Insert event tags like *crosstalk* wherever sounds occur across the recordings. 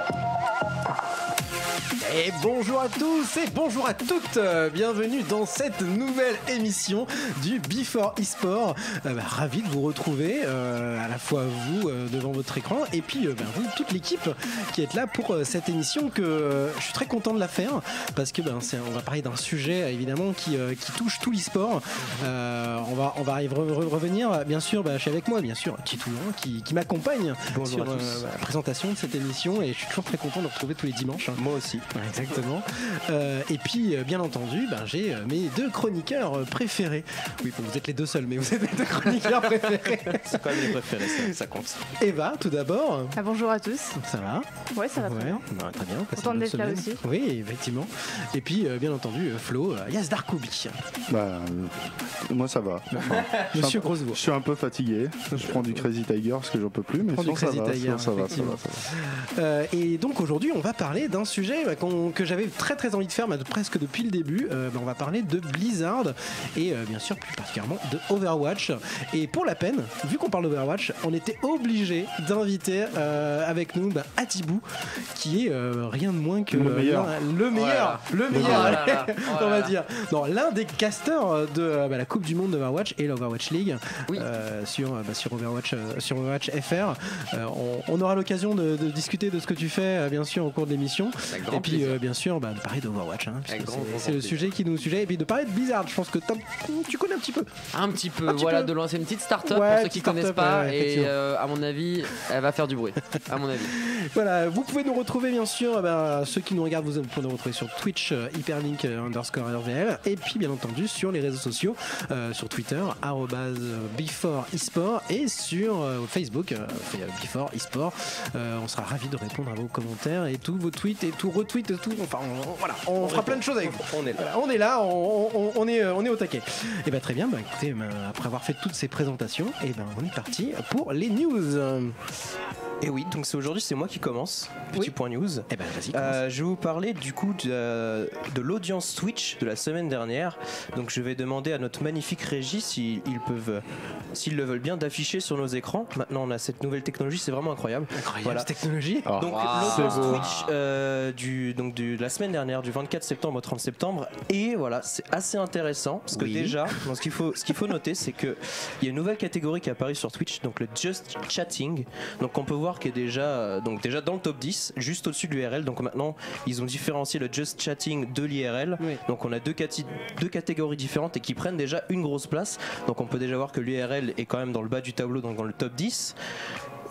you Et bonjour à tous et bonjour à toutes, bienvenue dans cette nouvelle émission du Before eSport. Euh, bah, ravi de vous retrouver, euh, à la fois vous euh, devant votre écran et puis euh, bah, vous, toute l'équipe qui est là pour euh, cette émission que je suis très content de la faire parce que ben, c'est- on va parler d'un sujet évidemment qui, euh, qui touche tout l'e-sport. Euh, on, va, on va y re- re- revenir, bien sûr, bah, je suis avec moi, bien sûr, Titou hein, qui, qui m'accompagne sur la présentation de cette émission et je suis toujours très content de retrouver tous les dimanches. Moi aussi. Exactement. Euh, et puis, euh, bien entendu, ben, j'ai euh, mes deux chroniqueurs préférés. Oui, bon, vous êtes les deux seuls, mais vous êtes mes deux chroniqueurs *laughs* préférés. C'est quand même les préférés, ça, ça compte. Eva, tout d'abord. Ah, bonjour à tous. Ça va Ouais, ça va très Ouais, bien. bah, très bien. passez Contente une bonne d'être là aussi. Oui, effectivement. Et puis, euh, bien entendu, Flo, euh, Yas Darkoubi. Bah, moi ça va. *laughs* Monsieur Je suis un peu fatigué. Je prends du Crazy Tiger parce que j'en peux plus, mais sinon ça Crazy va, Tiger, sinon ça va, ça va, ça va. Euh, et donc aujourd'hui, on va parler d'un sujet bah, que j'avais très très envie de faire, bah, de- presque depuis le début. Euh, bah, on va parler de Blizzard et euh, bien sûr plus particulièrement de Overwatch. Et pour la peine, vu qu'on parle d'Overwatch, on était obligé d'inviter euh, avec nous bah, Atibou, qui est rien de moins que Le meilleur. l'un- le meilleur, le meilleur, *laughs* Oh on va dire. L'un des casters de bah, la Coupe du Monde d'Overwatch et l'Overwatch League Oui. sur, sur Overwatch, sur Overwatch FR. On, on aura l'occasion de, de discuter de ce que tu fais, bien sûr, au cours de l'émission. Et puis, euh, bien sûr, bah, de parler d'Overwatch. Hein, c'est- le sujet qui nous sujet. Et puis de parler de Blizzard. Je pense que tu connais un petit peu. Un petit peu, Un petit voilà, peu. de lancer une petite start-up Ouais, pour ceux qui connaissent start-up, pas. ouais, et euh, à mon avis, elle va faire du bruit. À mon avis. *laughs* Voilà, vous pouvez nous retrouver bien sûr, bah, ceux qui nous regardent, vous pouvez nous retrouver sur Twitch, euh, hyperlink underscore RVL, et puis bien entendu sur les réseaux sociaux, sur Twitter, arrobase, before esport, et sur Facebook, before esport. On sera ravis de répondre à vos commentaires et tous vos tweets et tout retweet et tout. Enfin, on, on- voilà, on, fera plein de choses avec vous. On est là. Voilà, on est là, on, on- on est, euh, on est au taquet. Et bah très bien, bah écoutez, bah, après avoir fait toutes ces présentations, et ben on est parti pour les news. Et oui, donc c'est aujourd'hui, c'est moi qui commence. Petit Oui. point news. Et ben vas-y. Euh, je vais vous parler du coup de, de l'audience Twitch de la semaine dernière. Donc je vais demander à notre magnifique régie s'ils ils peuvent, s'ils le veulent bien, d'afficher sur nos écrans. Maintenant on a cette nouvelle technologie, c'est vraiment incroyable. Incroyable voilà. technologie. Ah, Donc Wow. l'audience. Twitch euh, du, donc du, de la semaine dernière, du 24 septembre au 30 septembre. Et voilà, c'est assez intéressant parce que Oui. déjà, ce qu'il faut, ce qu'il faut noter, c'est que il y a une nouvelle catégorie qui apparaît sur Twitch, donc le Just Chatting. Donc on peut voir qu'il est déjà, euh, donc déjà dans le top 10, juste au-dessus de l'URL. Donc maintenant, ils ont différencié le Just Chatting de l'IRL. Oui. Donc on a deux, cati- deux catégories différentes et qui prennent déjà une grosse place. Donc on peut déjà voir que l'URL est quand même dans le bas du tableau, donc dans le top 10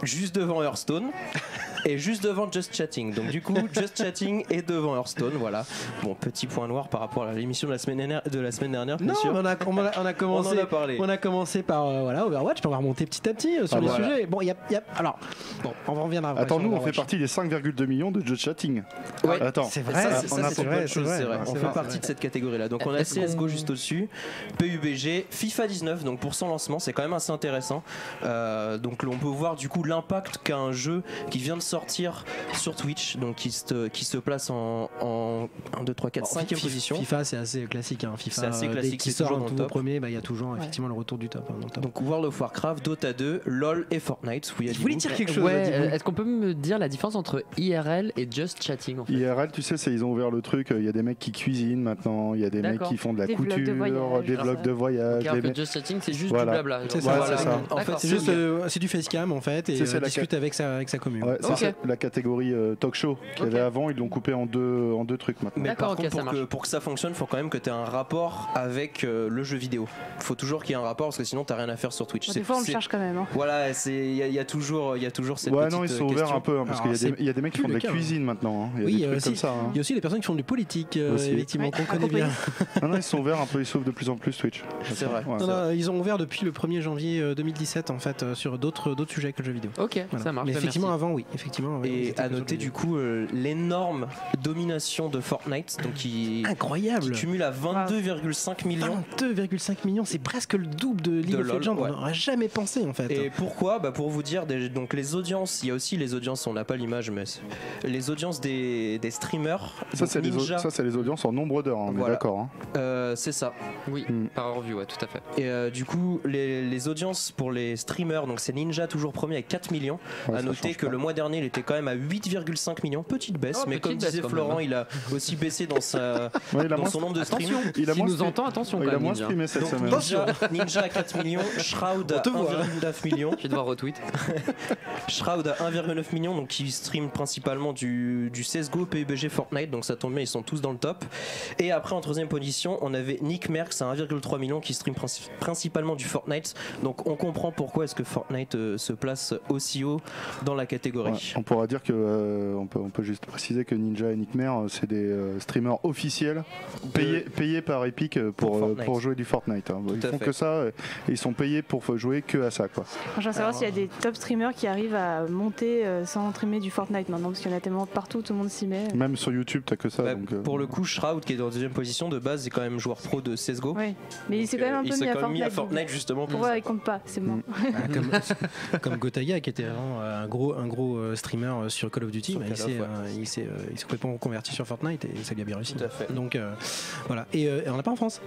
juste devant Hearthstone *laughs* et juste devant Just Chatting. Donc du coup, Just Chatting est devant Hearthstone, voilà. Bon, petit point noir par rapport à l'émission de la semaine dernière, de la semaine dernière bien Non, sûr. on a, on a, on a *laughs* On commencé. en a parlé. On a commencé par euh, voilà, Overwatch, puis on va remonter petit à petit euh, sur Ah, les voilà. sujets. Bon, il y a, il y a- alors, bon, on en reviendra. Attends, nous on fait partie des 5,2 millions de Just Chatting. Ouais. Attends. C'est vrai, ça, c'est c'est- on ça, a c'est vrai, vrai. c'est On vrai, fait partie vrai. de cette catégorie-là. Donc on a CSGO juste au-dessus, PUBG, FIFA 19. Donc pour son lancement, c'est quand même assez intéressant. Euh, donc on peut voir du coup l'impact qu'a un jeu qui vient de sortir sur Twitch, donc qui se, qui se place en, en 1, 2, 3, 4, Bon, 5 FIFA, position. FIFA, c'est assez classique. Hein. FIFA, C'est assez euh, classique, c'est sort toujours le tout top. premier, bah, il y a toujours effectivement le retour du top. hein, dans le top. Donc World of Warcraft, Dota 2, LoL et Fortnite. Oui, je voulais dire quelque chose. Ouais, euh, est-ce qu'on peut me dire la différence entre IRL et Just Chatting en fait? IRL, tu sais, c'est ils ont ouvert le truc. Il y a des mecs qui cuisinent maintenant. Il y a des mecs qui font de la Des de couture, voyage, des ça. de voyage. Alors que mecs- Just Chatting c'est juste Voilà. du blabla. C'est voilà. En fait. C'est juste, euh, c'est du facecam en fait, et euh, la discute avec sa, avec sa commune. Ouais. La catégorie euh, talk show qu'il y avait avant. Ils l'ont coupé en deux, en deux trucs maintenant. Mais par contre, pour, que, marche. pour que ça fonctionne, il faut quand même que tu aies un rapport avec euh, le jeu vidéo. Il faut toujours qu'il y ait un rapport parce que sinon, tu rien à faire sur Twitch. Bon, C'est- des fois, on le cherche quand même. hein. Voilà, c'est- il y, a- il y a toujours, il y a toujours cette Ouais, non, ils sont euh, ouverts question. un peu hein, parce qu'il y, a des- c'est il y a des mecs qui font de la cas, cuisine maintenant. hein. Il y a Oui, des euh, trucs si. comme ça. hein. Il y a aussi des personnes qui font du politique, Aussi. effectivement, qu'on connaît bien. *laughs* Non, non, ils sont ouverts un peu. Ils s'ouvrent de plus en plus Twitch. C'est vrai. Ils ont ouvert depuis le 1er janvier euh, 2017 en fait sur d'autres d'autres sujets que le jeu vidéo. Ok, ça marche. Mais bah, effectivement, avant, oui, effectivement. ouais, ils Et à noter du coup euh, l'énorme domination de Fortnite, donc qui, vidéo. qui incroyable. cumule à 22,5 millions. 22,5 millions, c'est presque le double de League De of Legends. ouais. On n'aurait jamais pensé en fait. Et pourquoi? Bah Pour vous dire, des- donc les audiences, il y a aussi les audiences, on n'a pas l'image, mais les audiences des, des streamers. Ça, c'est les, au- Ninja, ça, c'est les audiences en nombre d'heures. hein, on est Voilà. d'accord. hein. euh, c'est ça. Oui, Hmm. par review, ouais, tout à fait. Et euh, du coup, les, les audiences pour les streamers, donc c'est Ninja toujours premier avec 4 millions. Ouais, à noter que pas. le mois dernier, il était quand même à 8,5 millions. Petite baisse, Oh, mais petite comme baisse disait quand Florent, même, il a aussi baissé dans, sa, *laughs* Ouais, il a dans moins, son nombre de streams. Il a moins nous stream- entend, attention il quand a moins Ninja. streamé cette Donc semaine. Ninja, Ninja à 4 millions, *laughs* Shroud à te voit. 1,9 millions. Je vais devoir retweet. *laughs* Shroud à 1,9 million, donc qui stream principalement du, du CSGO, PUBG, Fortnite, donc ça tombe bien, ils sont tous dans le top. Et après, en troisième position, on avait Nick Merckx à 1,3 million qui stream princi- principalement du Fortnite. Donc on comprend pourquoi est-ce que Fortnite euh, se place aussi haut dans la catégorie. Ouais, on pourra dire que euh, on, peut, on peut juste préciser que Ninja et Nickmer euh, c'est des euh, streamers officiels payés, payés par Epic pour, Pour jouer du Fortnite. hein. Ils font fait. que ça et ils sont payés pour jouer que à ça quoi. Je veux savoir s'il y a des top streamers qui arrivent à monter euh, sans streamer du Fortnite maintenant, parce qu'il y en a tellement partout, tout le monde s'y met. Même sur YouTube t'as que ça. Bah, donc, euh, Pour le coup, Shroud qui est en deuxième position de base, est quand même joueur pro de CSGO. Mais il s'est quand même un peu mis à Fortnite. mis à Fortnite justement pour Ouais, il compte pas, c'est bon. Ah, comme, *laughs* comme Gotaga qui était vraiment un gros, un gros euh, streamer euh, sur Call of Duty, bah, il s'est ouais. euh, euh, complètement converti sur Fortnite et ça lui a bien réussi. Tout à fait. Donc euh, voilà. Et, euh, on l'a pas en France?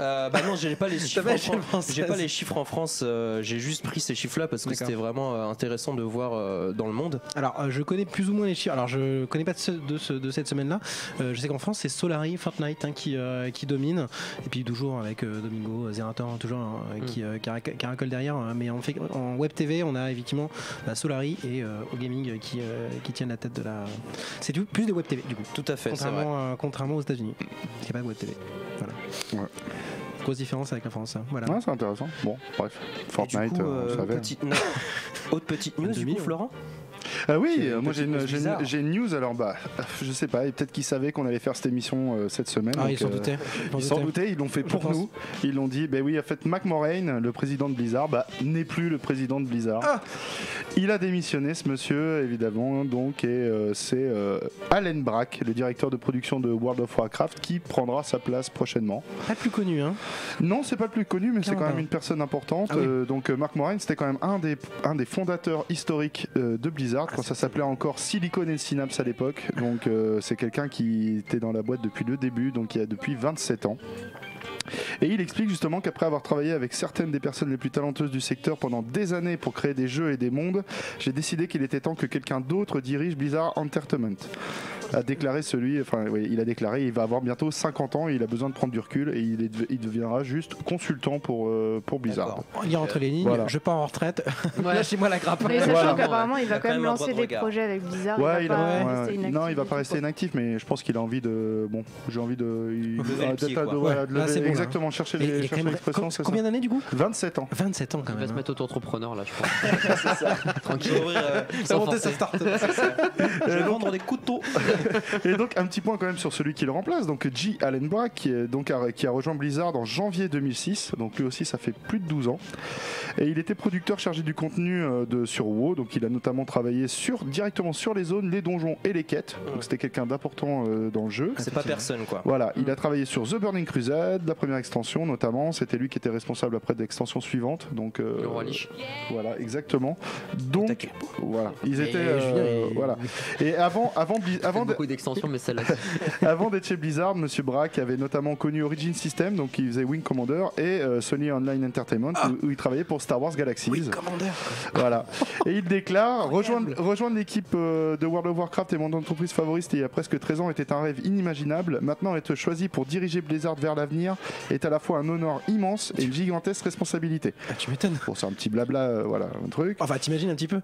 Euh, bah non, j'ai pas les *laughs* chiffres. pas les chiffres françaises. J'ai pas les chiffres en France. euh, j'ai juste pris ces chiffres-là parce que c'était vraiment euh, intéressant de voir euh, dans le monde. Alors euh, je connais plus ou moins les chiffres. Alors je connais pas de, ce- de, ce- de cette semaine-là. Euh, je sais qu'en France c'est Solari, Fortnite hein, qui, euh, qui domine. Et puis toujours avec euh, Domingo, Zerator toujours hein, qui, euh, qui rac- qui racole derrière. hein. Mais en, fait, en web TV on a effectivement bah, Solari et euh, au gaming qui, euh, qui tiennent la tête de la. C'est du- plus des web TV du coup. Tout à fait, vrai. Contrairement, euh, contrairement aux États-Unis. Il n'y a pas de web TV. Voilà. Ouais. Grosse différence avec la France. hein. Voilà. ouais, c'est intéressant. Bon, bref. Fortnite, coup, euh, on euh, savait. petite *laughs* Autre petite news, du 2000, coup, ouais. Florent Ah oui, euh, moi j'ai une, news une- une alors bah *laughs* je sais pas, et peut-être qu'ils savaient qu'on allait faire cette émission euh, cette semaine. Ah, donc, ils s'en euh, doutaient. Ils s'en doutaient, ils l'ont fait pour nous. Ils l'ont dit, ben oui, en fait, Mac Moraine, le président de Blizzard, bah, n'est plus le président de Blizzard. Ah il a démissionné, ce monsieur, évidemment, donc, et euh, c'est euh, Alan Brack, le directeur de production de World of Warcraft, qui prendra sa place prochainement. Pas plus connu, hein. Non, c'est pas le plus connu, mais c'est quand même une personne importante. Ah oui. Euh, donc, euh, Mark Moraine, c'était quand même un des, un des fondateurs historiques euh, de Blizzard, quand ça s'appelait encore Silicon and Synapse à l'époque. Donc, euh, c'est quelqu'un qui était dans la boîte depuis le début, donc il y a depuis 27 ans. Et il explique justement qu'après avoir travaillé avec certaines des personnes les plus talentueuses du secteur pendant des années pour créer des jeux et des mondes, j'ai décidé qu'il était temps que quelqu'un d'autre dirige Blizzard Entertainment. A déclaré celui, enfin oui, il a déclaré, il va avoir bientôt 50 ans et il a besoin de prendre du recul et il, est- il deviendra juste consultant pour, euh, pour Blizzard. On lit entre les lignes, Voilà. je pars en retraite. Ouais. *laughs* Lâchez-moi la grappe. Mais sachant qu'apparemment, il va a quand même lancer des projets avec Blizzard. Ouais, il il va a, pas ouais. non, il va pas rester inactif, mais je pense qu'il a envie de, bon, j'ai envie de, il- ah, de- de là, bon, exactement, chercher même- l'expression, c'est ça. combien d'années du coup? 27 ans. 27 ans quand Il va même. se hein. mettre auto-entrepreneur là, je crois. *laughs* *laughs* Tranquille. Je vais ouvrir, euh, monter sa start je vais vendre des couteaux. *laughs* Et donc un petit point quand même sur celui qui le remplace, donc G. Allen Brack, qui, est donc a, qui a rejoint Blizzard en janvier 2006, donc lui aussi ça fait plus de 12 ans. Et il était producteur chargé du contenu euh, de, sur WoW, donc il a notamment travaillé sur, directement sur les zones, les donjons et les quêtes, donc c'était quelqu'un d'important euh, dans le jeu. C'est pas personne, quoi. Voilà, il a travaillé sur The Burning Crusade, la première extension notamment, c'était lui qui était responsable après de l'extension suivante, donc euh, Le roi Lich. voilà, exactement. Donc voilà, ils Et étaient Julien, euh, il- voilà. Et avant avant avant beaucoup d'extensions, mais celle-là. *laughs* avant d'être chez Blizzard, Monsieur Brack avait notamment connu Origin System, donc il faisait Wing Commander, et euh, Sony Online Entertainment, où, où il travaillait pour Star Wars Galaxies. Commander. Voilà. Et il déclare rejoindre, rejoindre l'équipe euh, de World of Warcraft et mon entreprise favorite il y a presque 13 ans était un rêve inimaginable. Maintenant, être choisi pour diriger Blizzard vers l'avenir est à la fois un honneur immense et une gigantesque responsabilité. Ah, tu m'étonnes. Bon, c'est un petit blabla, euh, voilà, un truc. Enfin, t'imagines un petit peu.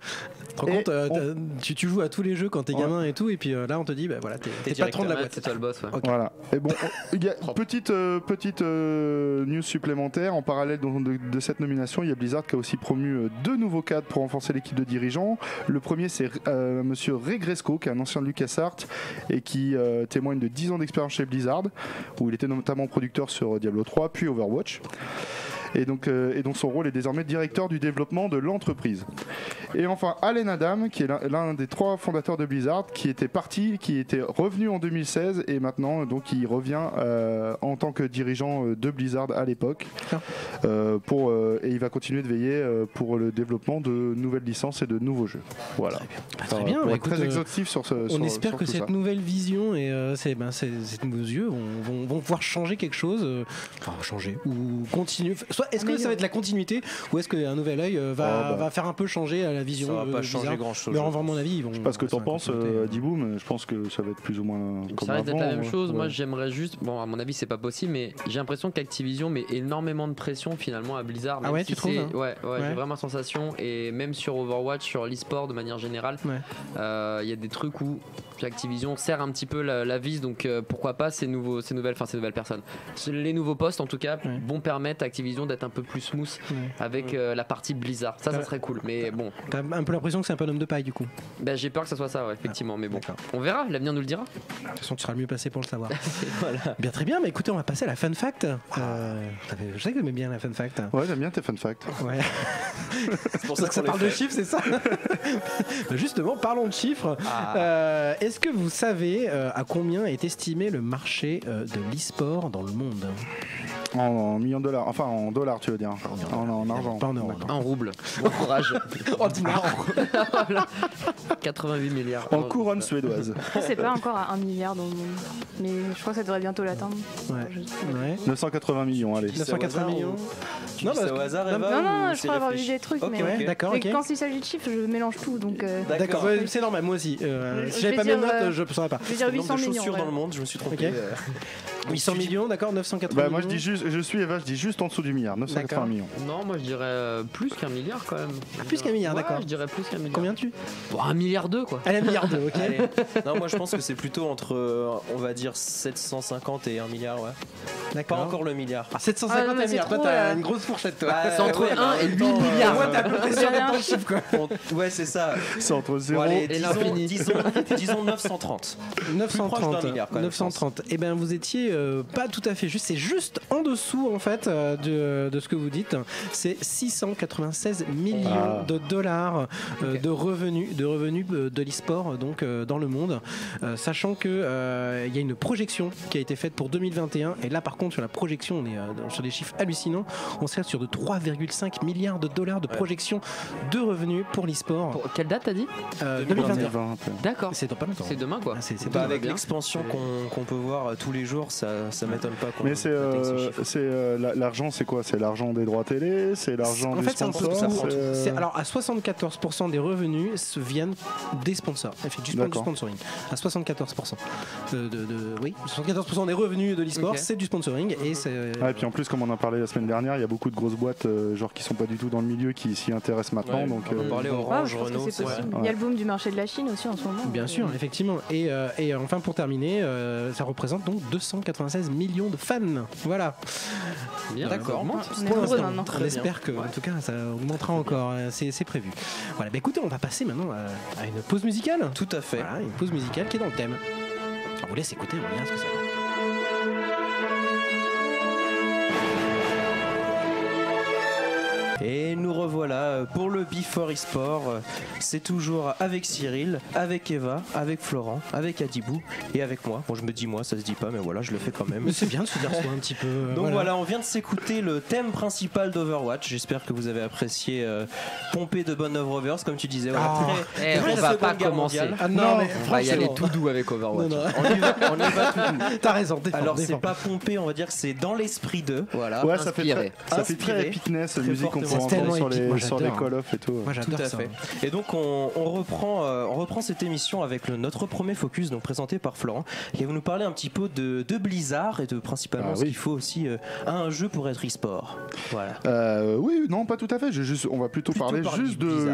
Tu te compte, euh, on- tu, tu joues à tous les jeux quand t'es Ouais. gamin et tout, et puis euh, là on te dit, bah voilà, t'es patron de la boîte. C'est toi le boss, ouais. Voilà. Et bon, on- il y a *laughs* petite, euh, petite euh, news supplémentaire. En parallèle de, de cette nomination, il y a Blizzard qui a aussi promu euh, deux nouveaux cadres pour renforcer l'équipe de dirigeants. Le premier, c'est euh, monsieur Ray Gresco, qui est un ancien de LucasArts et qui euh, témoigne de 10 ans d'expérience chez Blizzard, où il était notamment producteur sur Diablo 3 puis Overwatch. Et donc, euh, et donc son rôle est désormais directeur du développement de l'entreprise. Et enfin, Allen Adam, qui est l'un- des trois fondateurs de Blizzard, qui était parti, qui était revenu en 2016 et maintenant donc il revient euh, en tant que dirigeant euh, de Blizzard à l'époque. Ah. Euh, pour euh, et il va continuer de veiller euh, pour le développement de nouvelles licences et de nouveaux jeux. Voilà. Bah, Enfin, très bien, bah, écoute, très euh, exhaustif sur ce. On sur- espère sur que cette ça. nouvelle vision et euh, ces, ben, ces, ces nouveaux yeux vont, vont, vont pouvoir changer quelque chose, euh, enfin changer ou continuer, est-ce que ça va être la continuité ou est-ce qu'un nouvel œil euh, va, Oh, bah. va faire un peu changer euh, la vision Ça va euh, pas changer grand-chose. Mais en vraiment mon avis, ils vont. Je sais pas ce que t'en penses, euh, Adibou, mais je pense que ça va être plus ou moins comme Ça risque d'être la avant, même ouais. chose. Moi, Ouais. j'aimerais juste. Bon, à mon avis, c'est pas possible, mais j'ai l'impression qu'Activision met énormément de pression finalement à Blizzard. Ah même ouais, si tu trouves, c'est- hein Ouais, ouais, Ouais. j'ai vraiment la sensation. Et même sur Overwatch, sur l'e-sport de manière générale, Ouais. euh, il y a des trucs où Activision serre un petit peu la, la vis. Donc euh, pourquoi pas ces, nouveaux, ces, nouvelles, enfin, ces nouvelles personnes. Les nouveaux postes, en tout cas, Ouais. vont permettre à Activision d'être un peu plus smooth Ouais. avec euh, la partie Blizzard. Ça, ça serait cool. Mais bon, T'as un peu l'impression que c'est un peu un homme de paille du coup. ben, j'ai peur que ça soit ça, ouais, effectivement. Mais bon, on verra. L'avenir nous le dira. De toute façon, tu seras le mieux placé pour le savoir. *laughs* Voilà. Bien, très bien. Mais écoutez, on va passer à la fun fact. Euh, je sais que t'aimais bien la fun fact. Ouais, j'aime bien tes fun facts. Ouais. C'est pour Parce que ça *laughs* parle de chiffres, c'est ça *laughs* Bah, Justement, parlons de chiffres. Ah. Euh, Est-ce que vous savez euh, à combien est estimé le marché euh, de l'e-sport dans le monde? En, en millions de dollars, enfin en dollars, tu veux dire. En, en argent. Pas en euros. En rouble. Bon *laughs* courage. *laughs* En dinars. 88 milliards. En couronne suédoise. C'est pas encore à 1 milliard dans le monde. Mais je crois que ça devrait bientôt l'atteindre. Ouais. Je- Ouais. 980 millions, allez. Tu dis ça au 980 hasard millions. Tu Non, parce au hasard, non, Eva, Non, je c'est crois avoir vu des trucs, mais- quand il s'agit de chiffres, je mélange tout. Donc, euh, D'accord, c'est normal, moi aussi. Euh, Je- si j'avais vais pas mes euh, je ne saurais pas. je vais dire Le nombre 800 de millions. chaussures ouais. dans le monde, je me suis trompé. Ok. euh, *laughs* 800 millions, d'accord 980 Bah, moi je millions. dis juste, je suis Eva, je dis juste en dessous du milliard, 980 D'accord. millions. Non, moi je dirais euh, plus qu'un milliard quand même. Ah, plus qu'un milliard, Ouais, d'accord. Je dirais plus qu'un milliard. Combien tu Bon, un milliard deux quoi. Elle a un milliard deux, ok *laughs* Allez. *laughs* Non, moi je pense que c'est plutôt entre, on va dire, 750 et 1 milliard, ouais. Pas D'accord. encore le milliard. Ah, 750 Ah, non, mais c'est milliards, toi t'as une grosse fourchette toi. Bah, C'est entre ouais, bah, 1 en et même 8 temps, euh, milliards. Moi t'es à peu près ton chiffre quoi. Ouais, c'est ça. C'est entre Bon, 0 allez, et l'infini. disons 930. 930, d'un milliard, quand même, 930. Et ben vous étiez euh, pas tout à fait juste, c'est juste en dessous en fait euh, de, de ce que vous dites. C'est 696 millions Ah. de dollars euh, de revenus de revenus de l'e-sport donc euh, dans le monde, Euh, sachant que euh, il y a une projection qui a été faite pour 2021 et là par contre sur la projection on est euh, sur des chiffres hallucinants. On serait sur de 3,5 milliards de dollars de Ouais. projection de revenus pour l'e-sport Pour quelle date t'as dit? Euh, 2021. 2021. 20. D'accord. C'est dans pas longtemps. C'est demain quoi. Ah, c'est- pas avec l'expansion qu'on peut voir tous les jours, ça, ça m'étonne pas Mais c'est euh, euh, la- l'argent, c'est quoi? C'est l'argent des droits télé? C'est l'argent En des fait, c'est un peu sponsors tout. c'est, euh, Alors, à 74% des revenus se viennent des sponsors. Elle fait du, sponsoring. À 74%. De, de- de- oui, 74% des revenus de l'e-sport, c'est du sponsoring. Et c'est. Ah, et puis en plus, comme on en parlait la semaine dernière, il y a beaucoup de grosses boîtes euh, genre qui sont pas du tout dans le milieu qui s'y intéressent maintenant. Ouais, donc, on en euh, parlait Orange, Renault. Il y a le boom du marché de la Chine aussi en ce moment. Bien sûr, effectivement. Et, euh, et euh, enfin, pour terminer, euh, ça représente donc 296 millions de fans. Voilà. Bien. D'accord. On espère que, en tout cas, ça augmentera encore. Euh, C'est prévu. Voilà. Bah, écoutez, on va passer maintenant à, à une pause musicale. Tout à fait. Voilà, une pause musicale qui est dans le thème. On vous laisse écouter, on va voir ce que c'est. Et nous revoilà euh, pour le Before eSport. Euh, C'est toujours avec Cyril, avec Eva, avec Florent, avec Adibou et avec moi. Bon, je me dis moi, ça se dit pas, mais voilà, je le fais quand même. Mais c'est bien de se dire ça un petit peu. euh, Donc voilà. on vient de s'écouter le thème principal d'Overwatch. J'espère que vous avez apprécié euh, pomper de bonnes Rovers, comme tu disais. Voilà, Ah. très- Eh, très on va pas commencer. Ah non, Non, mais On va y aller tout doux avec Overwatch. Non, non. On y va, on y va tout doux. T'as raison, défends, Alors c'est pas pompé, on va dire que c'est dans l'esprit d'eux. Voilà. Ouais, ça fait, très, ça fait très Très musique C'est tellement sur épique, moi, les, sur les. Call of et tout. Moi Tout à ça. fait. Et donc on, on reprend, euh, on reprend cette émission avec le- notre premier focus, donc présenté par Florent, qui va nous parler un petit peu de, de Blizzard et de principalement Ah ce oui. qu'il faut aussi euh, à un jeu pour être e-sport. Voilà. Euh, oui, non, pas tout à fait. Juste, on va plutôt, Plutôt parler parler juste de.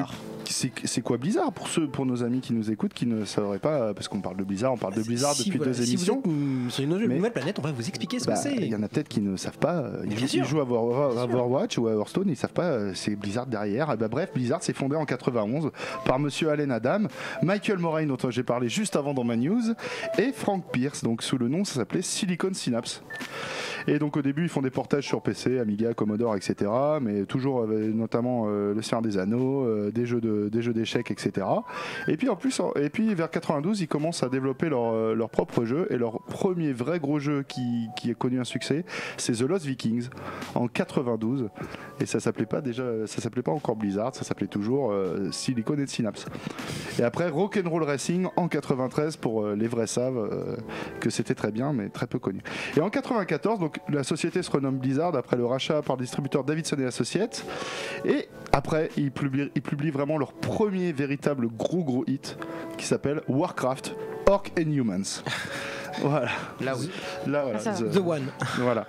C'est quoi Blizzard pour ceux, pour nos amis qui nous écoutent, qui ne sauraient pas, euh, parce qu'on parle de Blizzard, on parle de Blizzard Si, depuis voilà, deux si émissions. Vous êtes, mm, sur une nouvelle, Mais- nouvelle planète, on va vous expliquer ce Bah, que c'est. Il y en a peut-être qui ne savent pas. euh, Ils, ils jouent à Overwatch ou à Hearthstone, ils savent pas. Euh, C'est Blizzard derrière. Et bah, bref, Blizzard s'est fondé en 91 par Monsieur Allen Adam, Michael Moraine dont j'ai parlé juste avant dans ma news, et Frank Pierce. Donc sous le nom, ça s'appelait Silicon Synapse. Et donc au début, ils font des portages sur PC, Amiga, Commodore, etc. Mais toujours avec notamment euh, le Seigneur des Anneaux, euh, des jeux de, des jeux d'échecs, etc. Et puis en plus, et puis vers 92, ils commencent à développer leur, euh, leur propre jeu. Et leur premier vrai gros jeu qui, qui a connu un succès, c'est The Lost Vikings en 92. Et ça s'appelait pas déjà, ça s'appelait pas encore Blizzard, ça s'appelait toujours euh, Silicon et Synapse. Et après Rock'n'Roll Racing en 93 pour euh, les vrais savent euh, que c'était très bien, mais très peu connu. Et en 94, donc la société se renomme Blizzard après le rachat par le distributeur Davidson et Associates. Et après, ils publient, ils publient vraiment leur premier véritable gros gros hit qui s'appelle Warcraft Orc and Humans. *laughs* voilà. Là oui. Là, voilà. Ah, The One. voilà.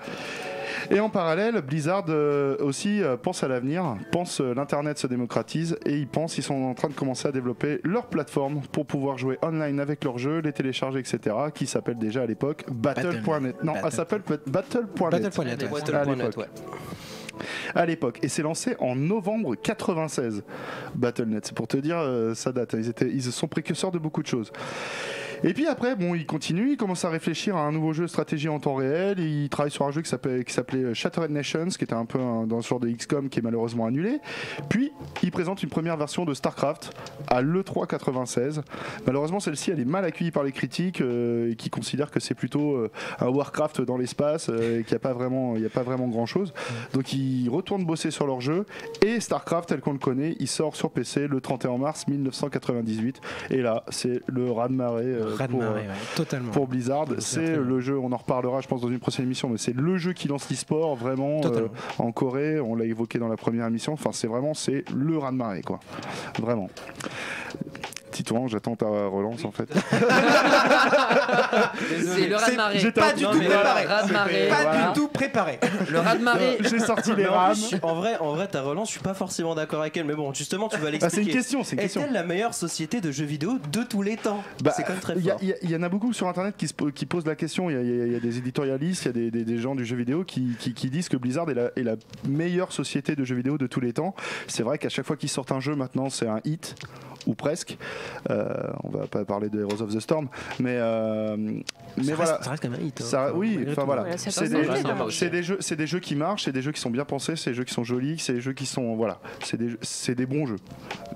Et en parallèle, Blizzard euh, aussi euh, pense à l'avenir, pense euh, l'internet se démocratise et ils pensent, ils sont en train de commencer à développer leur plateforme pour pouvoir jouer online avec leurs jeux, les télécharger, etc. Qui s'appelle déjà à l'époque Battle.net. Non, Battle. elle s'appelle Battle.net. Battle.net. ouais. Battle.net, à l'époque. ouais. À l'époque. Et c'est lancé en novembre 96. Battle.net. C'est pour te dire, euh, ça date. Ils, étaient, ils sont précurseurs de beaucoup de choses. Et puis après, bon, il continue, il commence à réfléchir à un nouveau jeu de stratégie en temps réel. Il travaille sur un jeu qui s'appelait, s'appelait Shattered Nations, qui était un peu un- dans le genre de XCOM qui est malheureusement annulé. Puis il présente une première version de StarCraft à l'E3 96. Malheureusement, celle-ci, elle est mal accueillie par les critiques euh, qui considèrent que c'est plutôt euh, un Warcraft dans l'espace euh, et qu'il n'y a pas vraiment, a pas vraiment grand-chose. Donc ils retournent bosser sur leur jeu et StarCraft, tel qu'on le connaît, il sort sur PC le 31 mars 1998. Et là, c'est le raz-de-marée euh, Raz de pour, euh, ouais, totalement. pour Blizzard. C'est le jeu, on en reparlera, je pense, dans une prochaine émission, mais c'est le jeu qui lance l'e-sport vraiment euh, en Corée. On l'a évoqué dans la première émission. Enfin, c'est vraiment c'est le raz de marée, quoi. Vraiment. Titouan, j'attends ta relance en fait. *laughs* C'est le raz de marée. J'étais Pas du tout préparé. Pas Voilà. du tout préparé. Le raz de marée. *laughs* J'ai sorti les rames. en vrai, en vrai, ta relance, je suis pas forcément d'accord avec elle. Mais bon, justement, tu vas Ah, c'est une l'expliquer. question, c'est une question. Est-elle la meilleure société de jeux vidéo de tous les temps? Bah, C'est quand même très Il y, a- fort. il y en a beaucoup sur internet qui, se po- qui posent la question. Il y a, des éditorialistes, il y a des, des- des gens du jeu vidéo qui, qui- qui disent que Blizzard est la, est la meilleure société de jeux vidéo de tous les temps. C'est vrai qu'à chaque fois qu'ils sortent un jeu maintenant, c'est un hit ou presque. Euh, on va pas parler de Heroes of the Storm, mais euh, mais ça, voilà. reste, ça reste quand même un hit. hein. Ça- oui, enfin voilà. Ouais, C'est des, c'est des jeux, c'est des jeux qui marchent, c'est des jeux qui sont bien pensés, c'est des jeux qui sont jolis, c'est des jeux qui sont voilà, c'est des, c'est des bons jeux.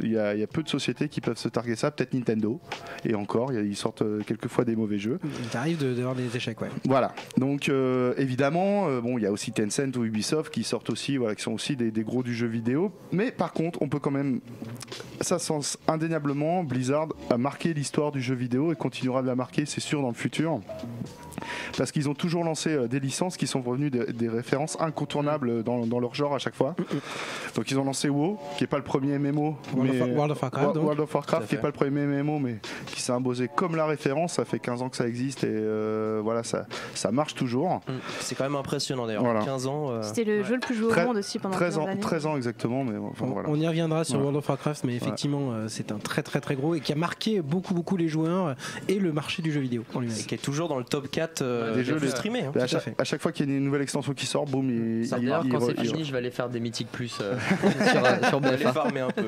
Il y, a, il y a peu de sociétés qui peuvent se targuer ça, peut-être Nintendo, et encore, il y a- ils sortent euh, quelquefois des mauvais jeux. Il t'arrive de- d'avoir des échecs, ouais. Voilà. Donc euh, évidemment, euh, bon, il y a aussi Tencent ou Ubisoft qui sortent aussi, voilà, qui sont aussi des, des gros du jeu vidéo. Mais par contre, on peut quand même, ça sens indéniablement, Blizzard a marqué l'histoire du jeu vidéo et continuera de la marquer, c'est sûr, dans le futur. Parce qu'ils ont toujours lancé euh, des licences qui sont revenues des, des références incontournables dans, dans leur genre à chaque fois. Donc ils ont lancé WoW, qui est pas le premier MMO, World mais of- World of Warcraft, World- donc. World of Warcraft, qui est fait. pas le premier MMO, mais qui s'est imposé comme la référence. Ça fait 15 ans que ça existe et euh, voilà, ça, ça marche toujours. Mm. C'est quand même impressionnant d'ailleurs. Voilà. 15 ans. euh, C'était le jeu le plus joué au monde aussi pendant 13 plusieurs ans, années. 13 ans exactement, mais enfin On, voilà. on y reviendra sur. World of Warcraft, mais effectivement, euh, c'est un très très très gros et qui a marqué beaucoup beaucoup les joueurs euh, et le marché du jeu vidéo en qui est toujours dans le top 4 euh, Des jeux, plus les- streamés. hein. Mais à, chaque, fait. à chaque fois qu'il y a une nouvelle extension qui sort, boum, il, il- D'ailleurs, il quand c'est fini, je vais aller faire des mythiques plus euh, *laughs* sur, euh, sur BFA. farmer un peu.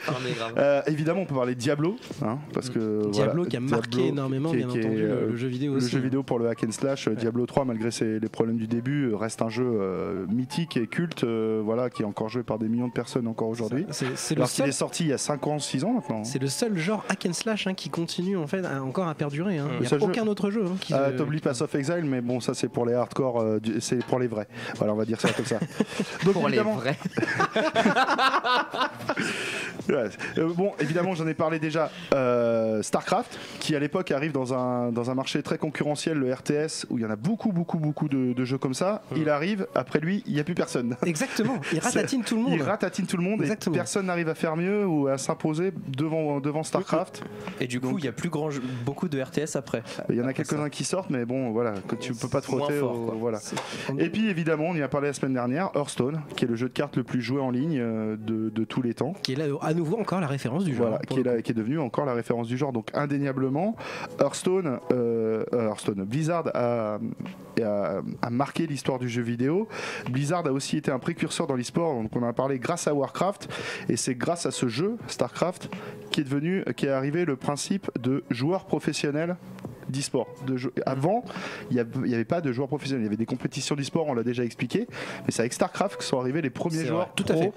Farmer grave. Euh, évidemment, on peut parler de Diablo, hein, parce que Diablo voilà, qui a marqué Diablo, énormément, qui est- bien qui est, entendu, le, le jeu vidéo Le aussi. jeu vidéo pour le hack and slash, Diablo 3, malgré ses- les problèmes du début, reste un jeu euh, mythique et culte, euh, voilà, qui est encore joué par des millions de personnes encore aujourd'hui. Le Alors qu'il est sorti il y a 5 ans, 6 ans maintenant. C'est le seul genre hack and slash hein, qui continue en fait encore à perdurer. hein. Il Le n'y a aucun autre jeu hein, qui. Pass of Exile, mais bon, ça c'est pour les hardcore, euh, du- c'est pour les vrais. Voilà, on va dire ça comme ça. *laughs* Donc, Pour les évidemment, vrais. *laughs* Ouais. Euh, bon, évidemment, j'en ai parlé déjà. Euh, Starcraft, qui à l'époque arrive dans un, dans un marché très concurrentiel, le RTS, où il y en a beaucoup, beaucoup, beaucoup de, de jeux comme ça. Il arrive, après lui, il n'y a plus personne. *laughs* Exactement. Il ratatine tout le monde. Il ratatine tout le monde Exactement. et personne n'arrive à faire mieux ou à s'imposer devant, devant Starcraft. Et du coup, il y a plus grand jeu- beaucoup de RTS après. Il y en a quelques-uns qui sortent, mais bon, voilà, que tu peux pas te frotter. fort, au- quoi. voilà. Et puis évidemment, on y a parlé la semaine dernière, Hearthstone, qui est le jeu de cartes le plus joué en ligne euh, de, de tous les temps. qui est là à nouveau encore la référence du jeu. Voilà, hein, qui est, le là- qui est devenu encore la référence du genre. Donc indéniablement, Hearthstone, euh, euh, Hearthstone Blizzard a, a- a marqué l'histoire du jeu vidéo. Blizzard a aussi été un précurseur dans l'e-sport, donc on en a parlé grâce à Warcraft, et c'est grâce à ce jeu, Starcraft, qui est devenu, qui est arrivé le principe de joueur professionnel d'e-sport. De jeux. Avant, il n'y avait pas de joueurs professionnels. Il y avait des compétitions d'e-sport, on l'a déjà expliqué. Mais c'est avec StarCraft que sont arrivés les premiers joueurs. vrai. Tout à fait.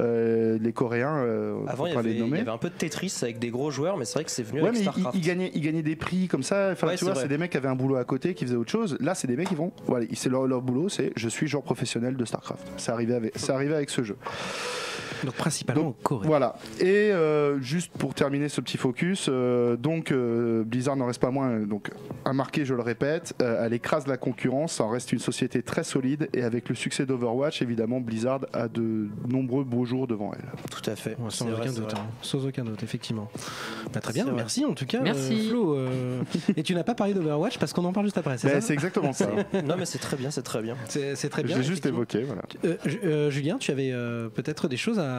euh, les Coréens. euh, Avant, il y, avait, les il y avait un peu de Tetris avec des gros joueurs, mais c'est vrai que c'est venu Ouais, avec mais StarCraft. ils gagnaient, ils gagnaient des prix comme ça. Enfin, Ouais, tu c'est vois, c'est des mecs qui avaient un boulot à côté, qui faisaient autre chose. Là, c'est des mecs qui vont. Voilà, c'est leur, leur boulot, c'est je suis joueur professionnel de StarCraft. C'est arrivé avec, arrivé avec ce jeu. Donc principalement Donc, en Corée. Voilà. Et euh, juste pour terminer ce petit focus, euh, donc euh, Blizzard n'en reste pas moins donc a marqué, je le répète, euh, elle écrase la concurrence. Ça en reste une société très solide et avec le succès d'Overwatch, évidemment, Blizzard a de nombreux beaux jours devant elle. Tout à fait. Ouais, sans aucun doute, hein. sans aucun doute, effectivement. Bah, très bien, vrai. merci en tout cas, Merci. euh, Flo. euh, *laughs* et tu n'as pas parlé d'Overwatch parce qu'on en parle juste après, c'est Ben, c'est exactement ça. *laughs* Non, mais c'est très bien, c'est très bien. C'est très bien. l'ai juste évoqué. Voilà. Euh, Ju- euh, Julien, tu avais euh, peut-être des choses à...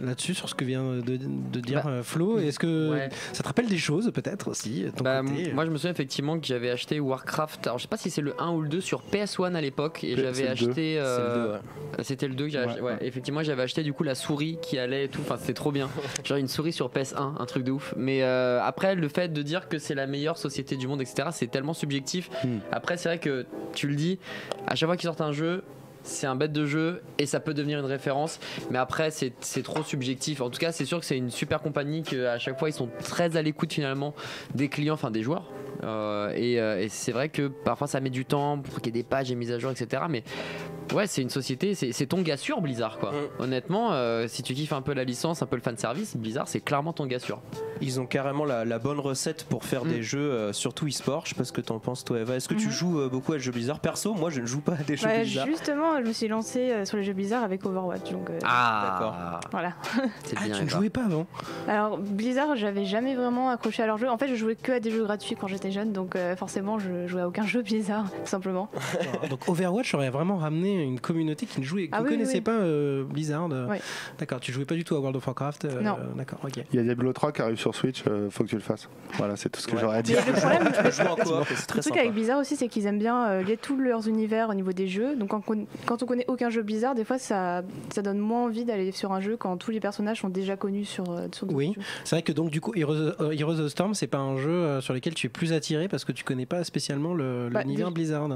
là-dessus sur ce que vient de, de dire Bah, euh, Flo. Est-ce que ouais. ça te rappelle des choses peut-être aussi Bah, côté moi je me souviens effectivement que j'avais acheté Warcraft, alors je sais pas si c'est le 1 ou le 2 sur PS1 à l'époque et j'avais acheté euh, C'est le deux, ouais. c'était le 2 que j'avais Ouais, acheté. Ouais, ouais. effectivement j'avais acheté du coup la souris qui allait et tout, enfin c'était trop bien. *laughs* Genre une souris sur PS1, un truc de ouf. Mais euh, après le fait de dire que c'est la meilleure société du monde etc c'est tellement subjectif. Hmm. Après c'est vrai que tu le dis, à chaque fois qu'ils sortent un jeu c'est un bête de jeu et ça peut devenir une référence mais après c'est trop subjectif en tout cas c'est sûr que c'est une super compagnie que à chaque fois ils sont très à l'écoute finalement des clients enfin des joueurs Euh, et, euh, et c'est vrai que parfois ça met du temps pour qu'il y ait des pages et mises à jour etc mais ouais c'est une société c'est ton gars sûr Blizzard quoi Mm. honnêtement euh, si tu kiffes un peu la licence un peu le fan service Blizzard c'est clairement ton gars sûr Ils ont carrément la, la bonne recette pour faire Mm. des jeux, euh, surtout e-sport. Je sais pas ce que t'en penses, toi, Eva. Est-ce que tu Mhm. joues euh, beaucoup à des jeux Blizzard? Perso, moi, je ne joue pas à des jeux Ouais, Blizzard. justement, je me suis lancée euh, sur les jeux Blizzard avec Overwatch. Donc, euh, ah voilà. c'est Ah, tu ne jouais pas avant? Alors, Blizzard, j'avais jamais vraiment accroché à leurs jeux. En fait, je jouais que à des jeux gratuits quand j'étais jeune. Donc, euh, forcément, je jouais à aucun *laughs* jeu Blizzard, tout simplement. Donc Overwatch aurait vraiment ramené une communauté qui ne jouait, qui Ah ne oui, oui, connaissait oui. pas euh, Blizzard. Ouais. D'accord, tu jouais pas du tout à World of Warcraft. euh, Non. D'accord, ok. Il y a Diablo 3 qui arrive sur Switch, euh, faut que tu le fasses. Voilà, c'est tout ce que Ouais. j'aurais à Mais dire. le problème, *laughs* en Le truc sympa. avec Blizzard aussi, c'est qu'ils aiment bien euh, lier tous leurs univers au niveau des jeux. Donc quand, on- quand on connaît aucun jeu Blizzard, des fois ça, ça donne moins envie d'aller sur un jeu quand tous les personnages sont déjà connus sur, euh, sur Oui. C'est vrai que donc du coup Heroes, euh, Heroes of the Storm, c'est pas un jeu euh, sur lequel tu es plus attiré parce que tu connais pas spécialement le- Bah, l'univers dis- Blizzard.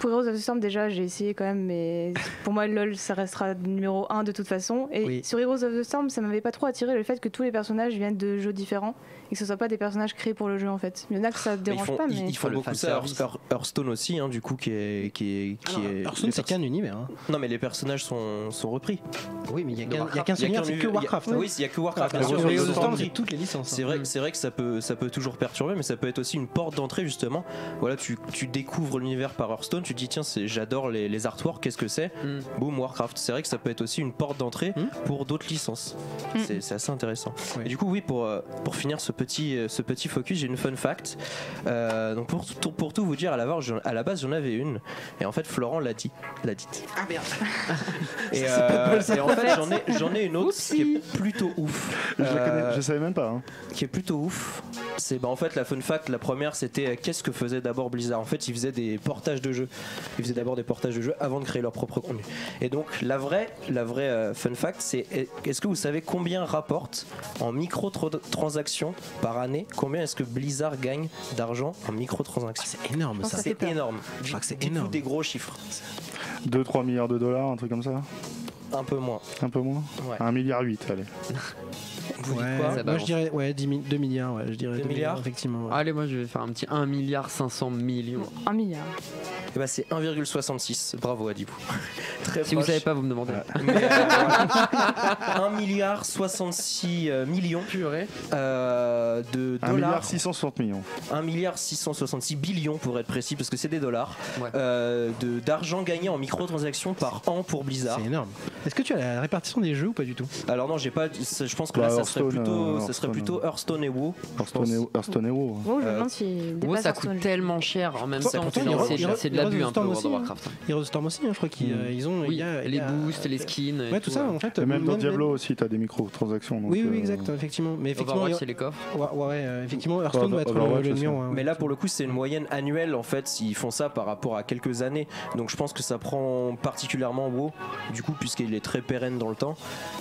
Pour Heroes of the Storm, déjà j'ai essayé quand même, mais pour moi LOL ça restera numéro 1 de toute façon. Et Oui. sur Heroes of the Storm, ça m'avait pas trop attiré le fait que tous les personnages viennent de jeux différents et que ce soit pas des personnages créés pour le jeu en fait. Il y en a que ça Mais Ils dérange font, pas, ils- mais. ils font Oh, le beaucoup ça. Hearthstone aussi, hein, du coup, qui est. Qui est, qui Alors, est Hearthstone, les c'est qu'un univers. Hein. Non, mais les personnages sont, sont repris. Oui, mais il y a qu'un- qu'un c'est que Warcraft. il y a- hein. Oui, il y a que Warcraft. Ah, c'est toutes les licences. C'est hein. vrai, c'est vrai que ça peut, ça peut toujours perturber, mais ça peut être aussi une porte d'entrée justement. Voilà, tu, tu découvres l'univers par Hearthstone, tu te dis tiens, c'est- j'adore les, les artworks, qu'est-ce que c'est Mm. Boom, Warcraft. C'est vrai que ça peut être aussi une porte d'entrée Mm. pour d'autres licences. Mm. C'est c'est assez intéressant. Et du coup, oui, pour, euh, pour finir ce petit, euh, ce petit focus, j'ai une fun fact. Euh, donc pour, tout- pour tout vous dire, à la, base, j'en- à la base, j'en avais une, et en fait, Florent l'a dit, l'a dite. Ah merde. Et, Ça, c'est pas euh, et en fait, j'en ai, une autre qui est plutôt ouf. Je, la Euh, connais, je savais même pas. hein. qui est plutôt ouf. C'est bah en fait la fun fact, la première c'était euh, qu'est-ce que faisait d'abord Blizzard? En fait, ils faisaient des portages de jeux. Ils faisaient d'abord des portages de jeux avant de créer leur propre contenu. Et donc la vraie, la vraie euh, fun fact, c'est est-ce que vous savez combien rapporte en micro-transactions par année? Combien est-ce que Blizzard gagne d'argent en Ah, micro-transactions? C'est énorme ça. C'est énorme. Je crois que c'est énorme. des gros chiffres. 2-3 milliards de dollars, un truc comme ça? Un peu moins. Un peu moins? Ouais. 1 milliard 8, allez. *laughs* Vous Ouais, dites quoi moi je dirais ouais, 10 mi- 2 milliards, ouais, je dirais 2 2 milliards effectivement. ouais. Allez, moi je vais faire un petit 1 milliard 500 millions. Un milliard. Eh ben, c'est 1,66. Bravo Adibou. *laughs* Très Si vous proche. savez pas, vous me demandez. Mais, euh, *laughs* voilà. 1 milliard 66 euh, millions Purée. euh, de 1 dollars. milliard 660 millions. 1 milliard 666 billions pour être précis parce que c'est des dollars Ouais. euh, de- d'argent gagné en microtransactions par an pour Blizzard. C'est énorme. Est-ce que tu as la répartition des jeux ou pas du tout? Alors non, j'ai pas. Je pense que Bah, là, ça serait plutôt, euh, ça serait Hearthstone, plutôt Hearthstone et WoW. Hearthstone et, Hearthstone et WoW. Bon, je me Euh, demande Moi, dépasse ça Hearthstone, coûte tellement cher en même Pourtant- temps. c'est- de l'abus Heroes un peu World of Storm Warcraft. Heroes of Storm aussi, hein, je crois qu'ils Mm. euh, ils ont. il Oui, y a- il y les a- boosts, les skins. et Ouais, tout ça ouais. en fait. Et même dans même- Diablo aussi, t'as des microtransactions. Oui, oui, euh, exact, effectivement. Mais effectivement, c'est les coffres. ouais, ouais, euh, effectivement, Hearthstone doit être le, ouais. Mais là, pour le coup, c'est une moyenne annuelle en fait. S'ils font ça par rapport à quelques années, donc je pense que ça prend particulièrement WoW, du coup, puisqu'il est très pérenne dans le temps.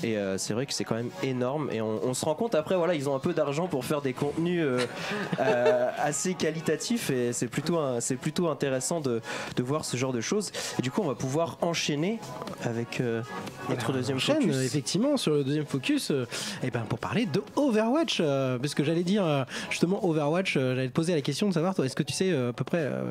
Et euh, c'est vrai que c'est quand même énorme. Et on, on se rend compte après, voilà, ils ont un peu d'argent pour faire des contenus euh, *laughs* euh, assez qualitatifs et c'est plutôt, un- c'est plutôt intéressant de, de voir ce genre de choses. Et du coup, on va pouvoir enchaîner avec euh, notre Alors, deuxième euh, effectivement sur le deuxième focus euh, et ben pour parler de Overwatch euh, parce que j'allais dire justement Overwatch euh, j'allais te poser la question de savoir toi est-ce que tu sais euh, à peu près euh,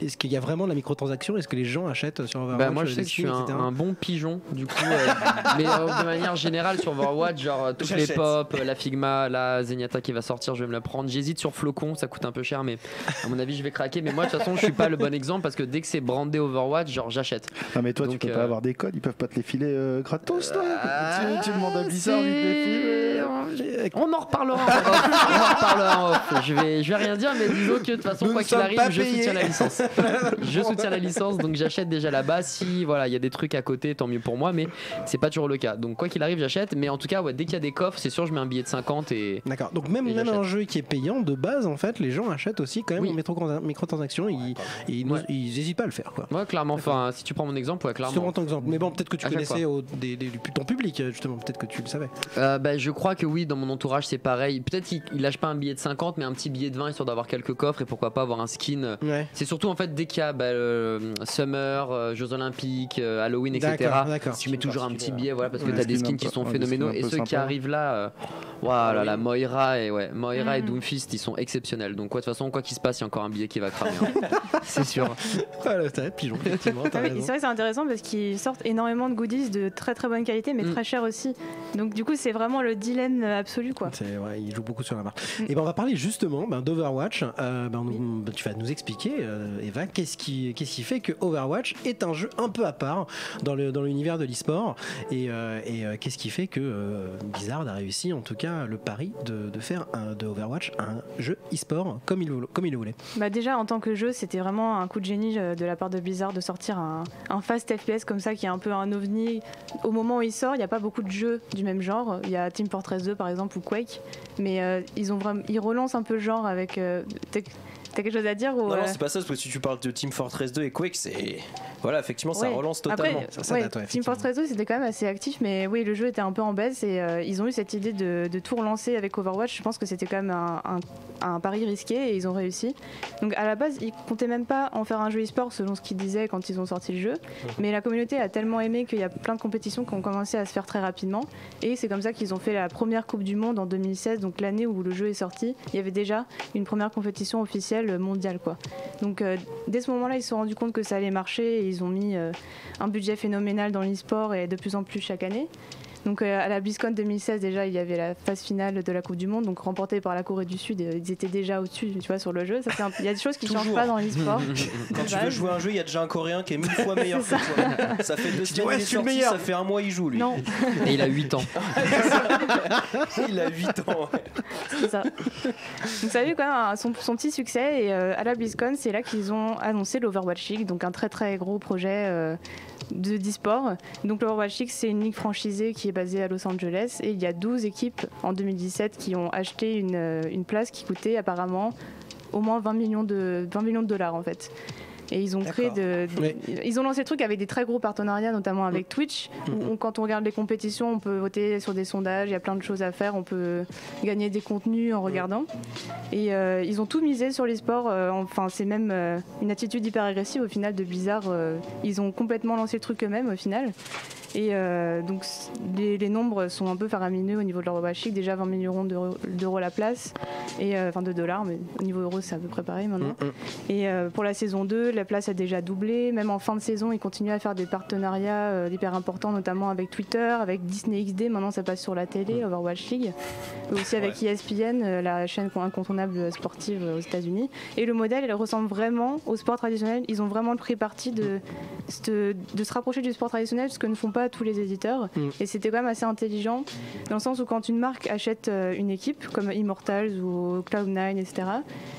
est-ce qu'il y a vraiment de la microtransaction est-ce que les gens achètent sur Overwatch Bah, moi je sais que je suis un, bon pigeon du coup euh, *laughs* mais euh, de manière générale sur Overwatch genre toutes les J'achète. Euh, la Figma la Zenyatta qui va sortir je vais me la prendre j'hésite sur Flocon ça coûte un peu cher mais à mon avis je vais craquer mais moi de toute façon je suis pas le bon exemple parce que dès que c'est brandé Overwatch genre j'achète Non mais toi Donc, tu peux euh, pas avoir des codes, ils peuvent pas te les filer euh, gratos toi. tu, tu demandes à Blizzard, ils te les filent. on en reparlera en off. on en reparlera en off. je vais je vais rien dire mais disons que de toute façon Nous quoi qu'il arrive je soutiens la licence je *laughs* soutiens la licence donc j'achète déjà là-bas si voilà il y a des trucs à côté tant mieux pour moi mais c'est pas toujours le cas donc quoi qu'il arrive j'achète mais en tout cas ouais, dès qu'il y a des coffres c'est sûr je mets un billet de 50 et D'accord. Donc même, même un jeu qui est payant de base, en fait, les gens achètent aussi quand même Oui. en micro- microtransactions. Ils, et ils, Ouais. ils hésitent pas à le faire, quoi. ouais clairement enfin si tu prends mon exemple ouais clairement en tant qu'exemple. Mais bon, peut-être que tu À connaissais au- des, des- du ton public, justement. Peut-être que tu le savais. Euh, bah, je crois que oui, dans mon entourage, c'est pareil. Peut-être qu'il il lâche pas un billet de 50, mais un petit billet de 20 histoire d'avoir quelques coffres et pourquoi pas avoir un skin. euh, Ouais. C'est surtout en fait dès qu'il y a bah, le Summer, euh, Jeux Olympiques, euh, Halloween, etc. Tu mets toujours un petit billet, voilà, parce que Ouais, t'as des skins qui sont ouais, phénoménaux. Et ceux qui arrivent là, euh, voilà, la Moira et ouais, Moira et Mm. Doomfist, ils sont exceptionnels. Donc, ouais, de toute façon, quoi qu'il se passe, il y a encore un billet qui va cramer. hein. *laughs* c'est sûr. *laughs* Ah, là, t'as pigeon, effectivement. t'as Ah oui, raison. c'est vrai que c'est intéressant parce qu'ils sortent énormément de goodies de très très bonne qualité mais Mm. très cher aussi. Donc du coup c'est vraiment le dilemme absolu quoi. C'est il joue beaucoup sur la marque. Mm. Et ben on va parler justement ben, d'Overwatch. Euh, ben, nous- ben, tu vas nous expliquer, euh, Eva, qu'est-ce qui, qu'est-ce qui fait que Overwatch est un jeu un peu à part dans le dans l'univers de l'e-sport et, euh, et, euh, qu'est-ce qui fait que euh, Blizzard a réussi en tout cas le pari de, de faire un, de Overwatch un jeu e-sport comme il comme il le voulait. Bah déjà en tant que jeu c'était vraiment un coup de génie euh, de la part de Blizzard de sortir un, un fast FPS comme ça qui est un peu un ovni. Au moment où il sort il n'y a pas beaucoup de jeux du même genre. Il y a Team Fortress 2 par exemple ou Quake. Mais euh, ils, ont vraiment, ils relancent un peu le genre avec... euh, T'as quelque chose à dire ou, Non, non, euh, c'est pas ça, parce que si tu parles de Team Fortress 2 et Quake, c'est. Voilà, effectivement, ça Ouais. relance Après, totalement. Ça, ça ouais, date, ouais, Team. Fortress 2 c'était quand même assez actif, mais oui, le jeu était un peu en baisse et euh, ils ont eu cette idée de, de tout relancer avec Overwatch. Je pense que c'était quand même un, un- un pari risqué et ils ont réussi. Donc à la base, ils comptaient même pas en faire un jeu e-sport selon ce qu'ils disaient quand ils ont sorti le jeu, mais la communauté a tellement aimé qu'il y a plein de compétitions qui ont commencé à se faire très rapidement et c'est comme ça qu'ils ont fait la première Coupe du Monde en 2016, donc l'année où le jeu est sorti. Il y avait déjà une première compétition officielle mondiale, quoi. Donc euh, dès ce moment-là, ils se sont rendus compte que ça allait marcher et ils ont mis euh, un budget phénoménal dans l'e-sport et de plus en plus chaque année. Donc euh, à la BlizzCon 2016 déjà il y avait la phase finale de la Coupe du Monde donc remportée par la Corée du Sud et, euh, ils étaient déjà au-dessus tu vois sur le jeu ça c'est un- il y a des choses qui changent Toujours. pas dans l'e-sport *laughs* Quand tu veux jouer un jeu, il y a déjà un coréen qui est mille fois meilleur *laughs* que toi. Ça fait deux semaines ouais, qu'il est sorti, meilleur. ça fait un mois, il joue lui. non *laughs* Et il a 8 ans. Il a 8 ans. ouais. c'est ça donc ça a eu quand même son petit succès et euh, à la BlizzCon c'est là qu'ils ont annoncé l'Overwatch League donc un très très gros projet euh, de d'e-sport donc l'Overwatch League c'est une ligue franchisée qui est basée à Los Angeles et il y a 12 équipes en 2017 qui ont acheté une, euh, une place qui coûtait apparemment au moins 20 millions de, 20 millions de dollars en fait. Et ils ont créé de, ils ont lancé le truc avec des très gros partenariats, notamment avec Twitch. Où on- quand on regarde les compétitions, on peut voter sur des sondages. Il y a plein de choses à faire. On peut gagner des contenus en regardant. Et euh, ils ont tout misé sur les sports. euh, enfin, c'est même euh, une attitude hyper agressive au final de Blizzard. euh, ils ont complètement lancé le truc eux-mêmes au final. Et euh, donc les, les nombres sont un peu faramineux au niveau de leur Overwatch League. Déjà 20 millions d'euros la place, et euh, enfin de dollars, mais au niveau euro c'est à peu près pareil maintenant. Mm, mm. Et euh, pour la saison 2, la place a déjà doublé. Même en fin de saison, ils continuent à faire des partenariats euh, hyper importants, notamment avec Twitter, avec Disney XD. Maintenant, ça passe sur la télé, Overwatch League. Et aussi avec ESPN, euh, la chaîne incontournable sportive euh, aux États-Unis. Et le modèle, il ressemble vraiment au sport traditionnel. Ils ont vraiment pris parti de, de, de se rapprocher du sport traditionnel, ce que ne font pas tous les éditeurs. Mm. Et c'était quand même assez intelligent, dans le sens où quand une marque achète une équipe, comme Immortals ou Cloud9, etc.,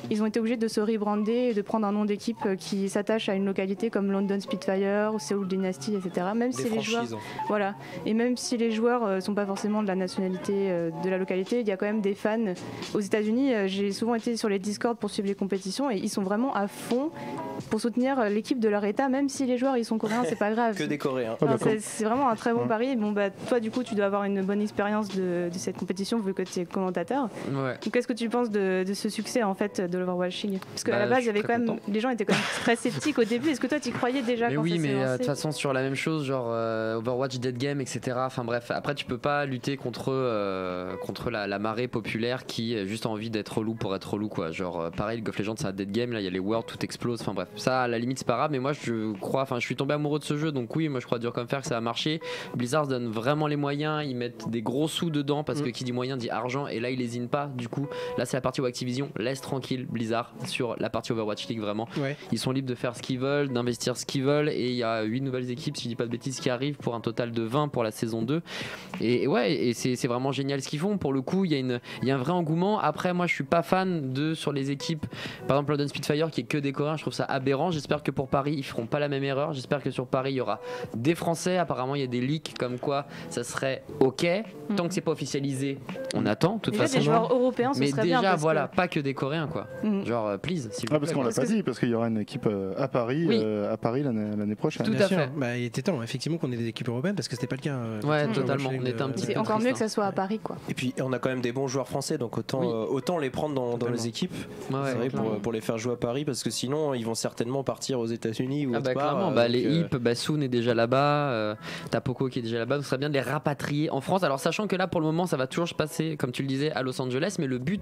ils ont été obligés de se rebrander et de prendre un nom d'équipe qui s'attachent à une localité comme London Spitfire ou Seoul Dynasty, etc. Même Des si les joueurs, franchises. voilà, et même si les joueurs euh, sont pas forcément de la nationalité euh, de la localité, il y a quand même des fans. Aux États-Unis, euh, j'ai souvent été sur les Discord pour suivre les compétitions et ils sont vraiment à fond pour soutenir euh, l'équipe de leur état, même si les joueurs ils sont coréens, c'est pas *laughs* grave. Que des Coréens. Ah, c'est vraiment un très bon pari. Bon, bah, toi, du coup, tu dois avoir une bonne expérience de, de cette compétition vu que tu es commentateur. Ouais. Qu'est-ce que tu penses de, de ce succès en fait de l'Overwatch League Parce qu'à Bah, la base, il y avait quand même, content. les gens étaient quand même très *laughs* sceptiques au début. Est-ce que toi, tu croyais déjà Mais quand oui, mais euh, de toute façon sur la même chose, genre euh, Overwatch, Dead Game, etc. Enfin bref, après tu peux pas lutter contre euh, contre la, la marée populaire qui a juste envie d'être relou pour être relou quoi. Genre pareil, League of Legends, c'est un Dead Game, là il y a les Worlds, tout explose. Enfin bref, ça à la limite c'est pas grave, mais moi je crois, enfin je suis tombé amoureux de ce jeu, donc oui, moi je crois dur comme fer que ça a marché. Blizzard se donne vraiment les moyens, ils mettent des gros sous dedans parce que qui dit moyen dit argent, et là ils lésinent pas. Du coup, là c'est la partie où Activision laisse tranquille Blizzard sur la partie Overwatch League vraiment. Ouais. Ils sont libres de faire ce qu'ils veulent, d'investir ce qu'ils veulent. Et il y a 8 nouvelles équipes, si je dis pas de bêtises, qui arrivent pour un total de 20 pour la saison 2. Et, et ouais, et c'est c'est vraiment génial ce qu'ils font. Pour le coup, il y, a une- il y a un vrai engouement. Après, moi, je suis pas fan de sur les équipes, par exemple, London Spitfire qui est que des Coréens. Je trouve ça aberrant. J'espère que pour Paris, ils feront pas la même erreur. J'espère que sur Paris, il y aura des Français. Apparemment, il y a des leaks comme quoi ça serait ok. Tant que c'est pas officialisé, on attend. De toute Déjà, façon. des joueurs européens, ce Mais serait déjà, bien. parce que- voilà, pas que des Coréens, quoi. Mhm. Genre, euh, please, s'il vous Ah, parce qu'on l'a pas dit, parce qu'il y aura une équipe euh, à Paris, Oui. euh, à Paris l'année l'année prochaine. Tout à fait. Bah, il était temps, effectivement, qu'on ait des équipes européennes parce que c'était pas le cas. euh, Ouais, totalement. On était un de- petit C'est peu encore triste, mieux que ça soit à Paris, quoi. Et puis on a quand même des bons joueurs français, donc autant, Oui. euh, autant les prendre dans, dans les équipes Ouais, ouais, c'est vrai, pour, pour les faire jouer à Paris, parce que sinon ils vont certainement partir aux États-Unis ou Ah bah part, clairement, euh, bah, les Hip, Soon est déjà là-bas, euh, t'as Poco qui est déjà là-bas, donc ce serait bien de les rapatrier en France. Alors sachant que là pour le moment ça va toujours se passer, comme tu le disais, à Los Angeles, mais le but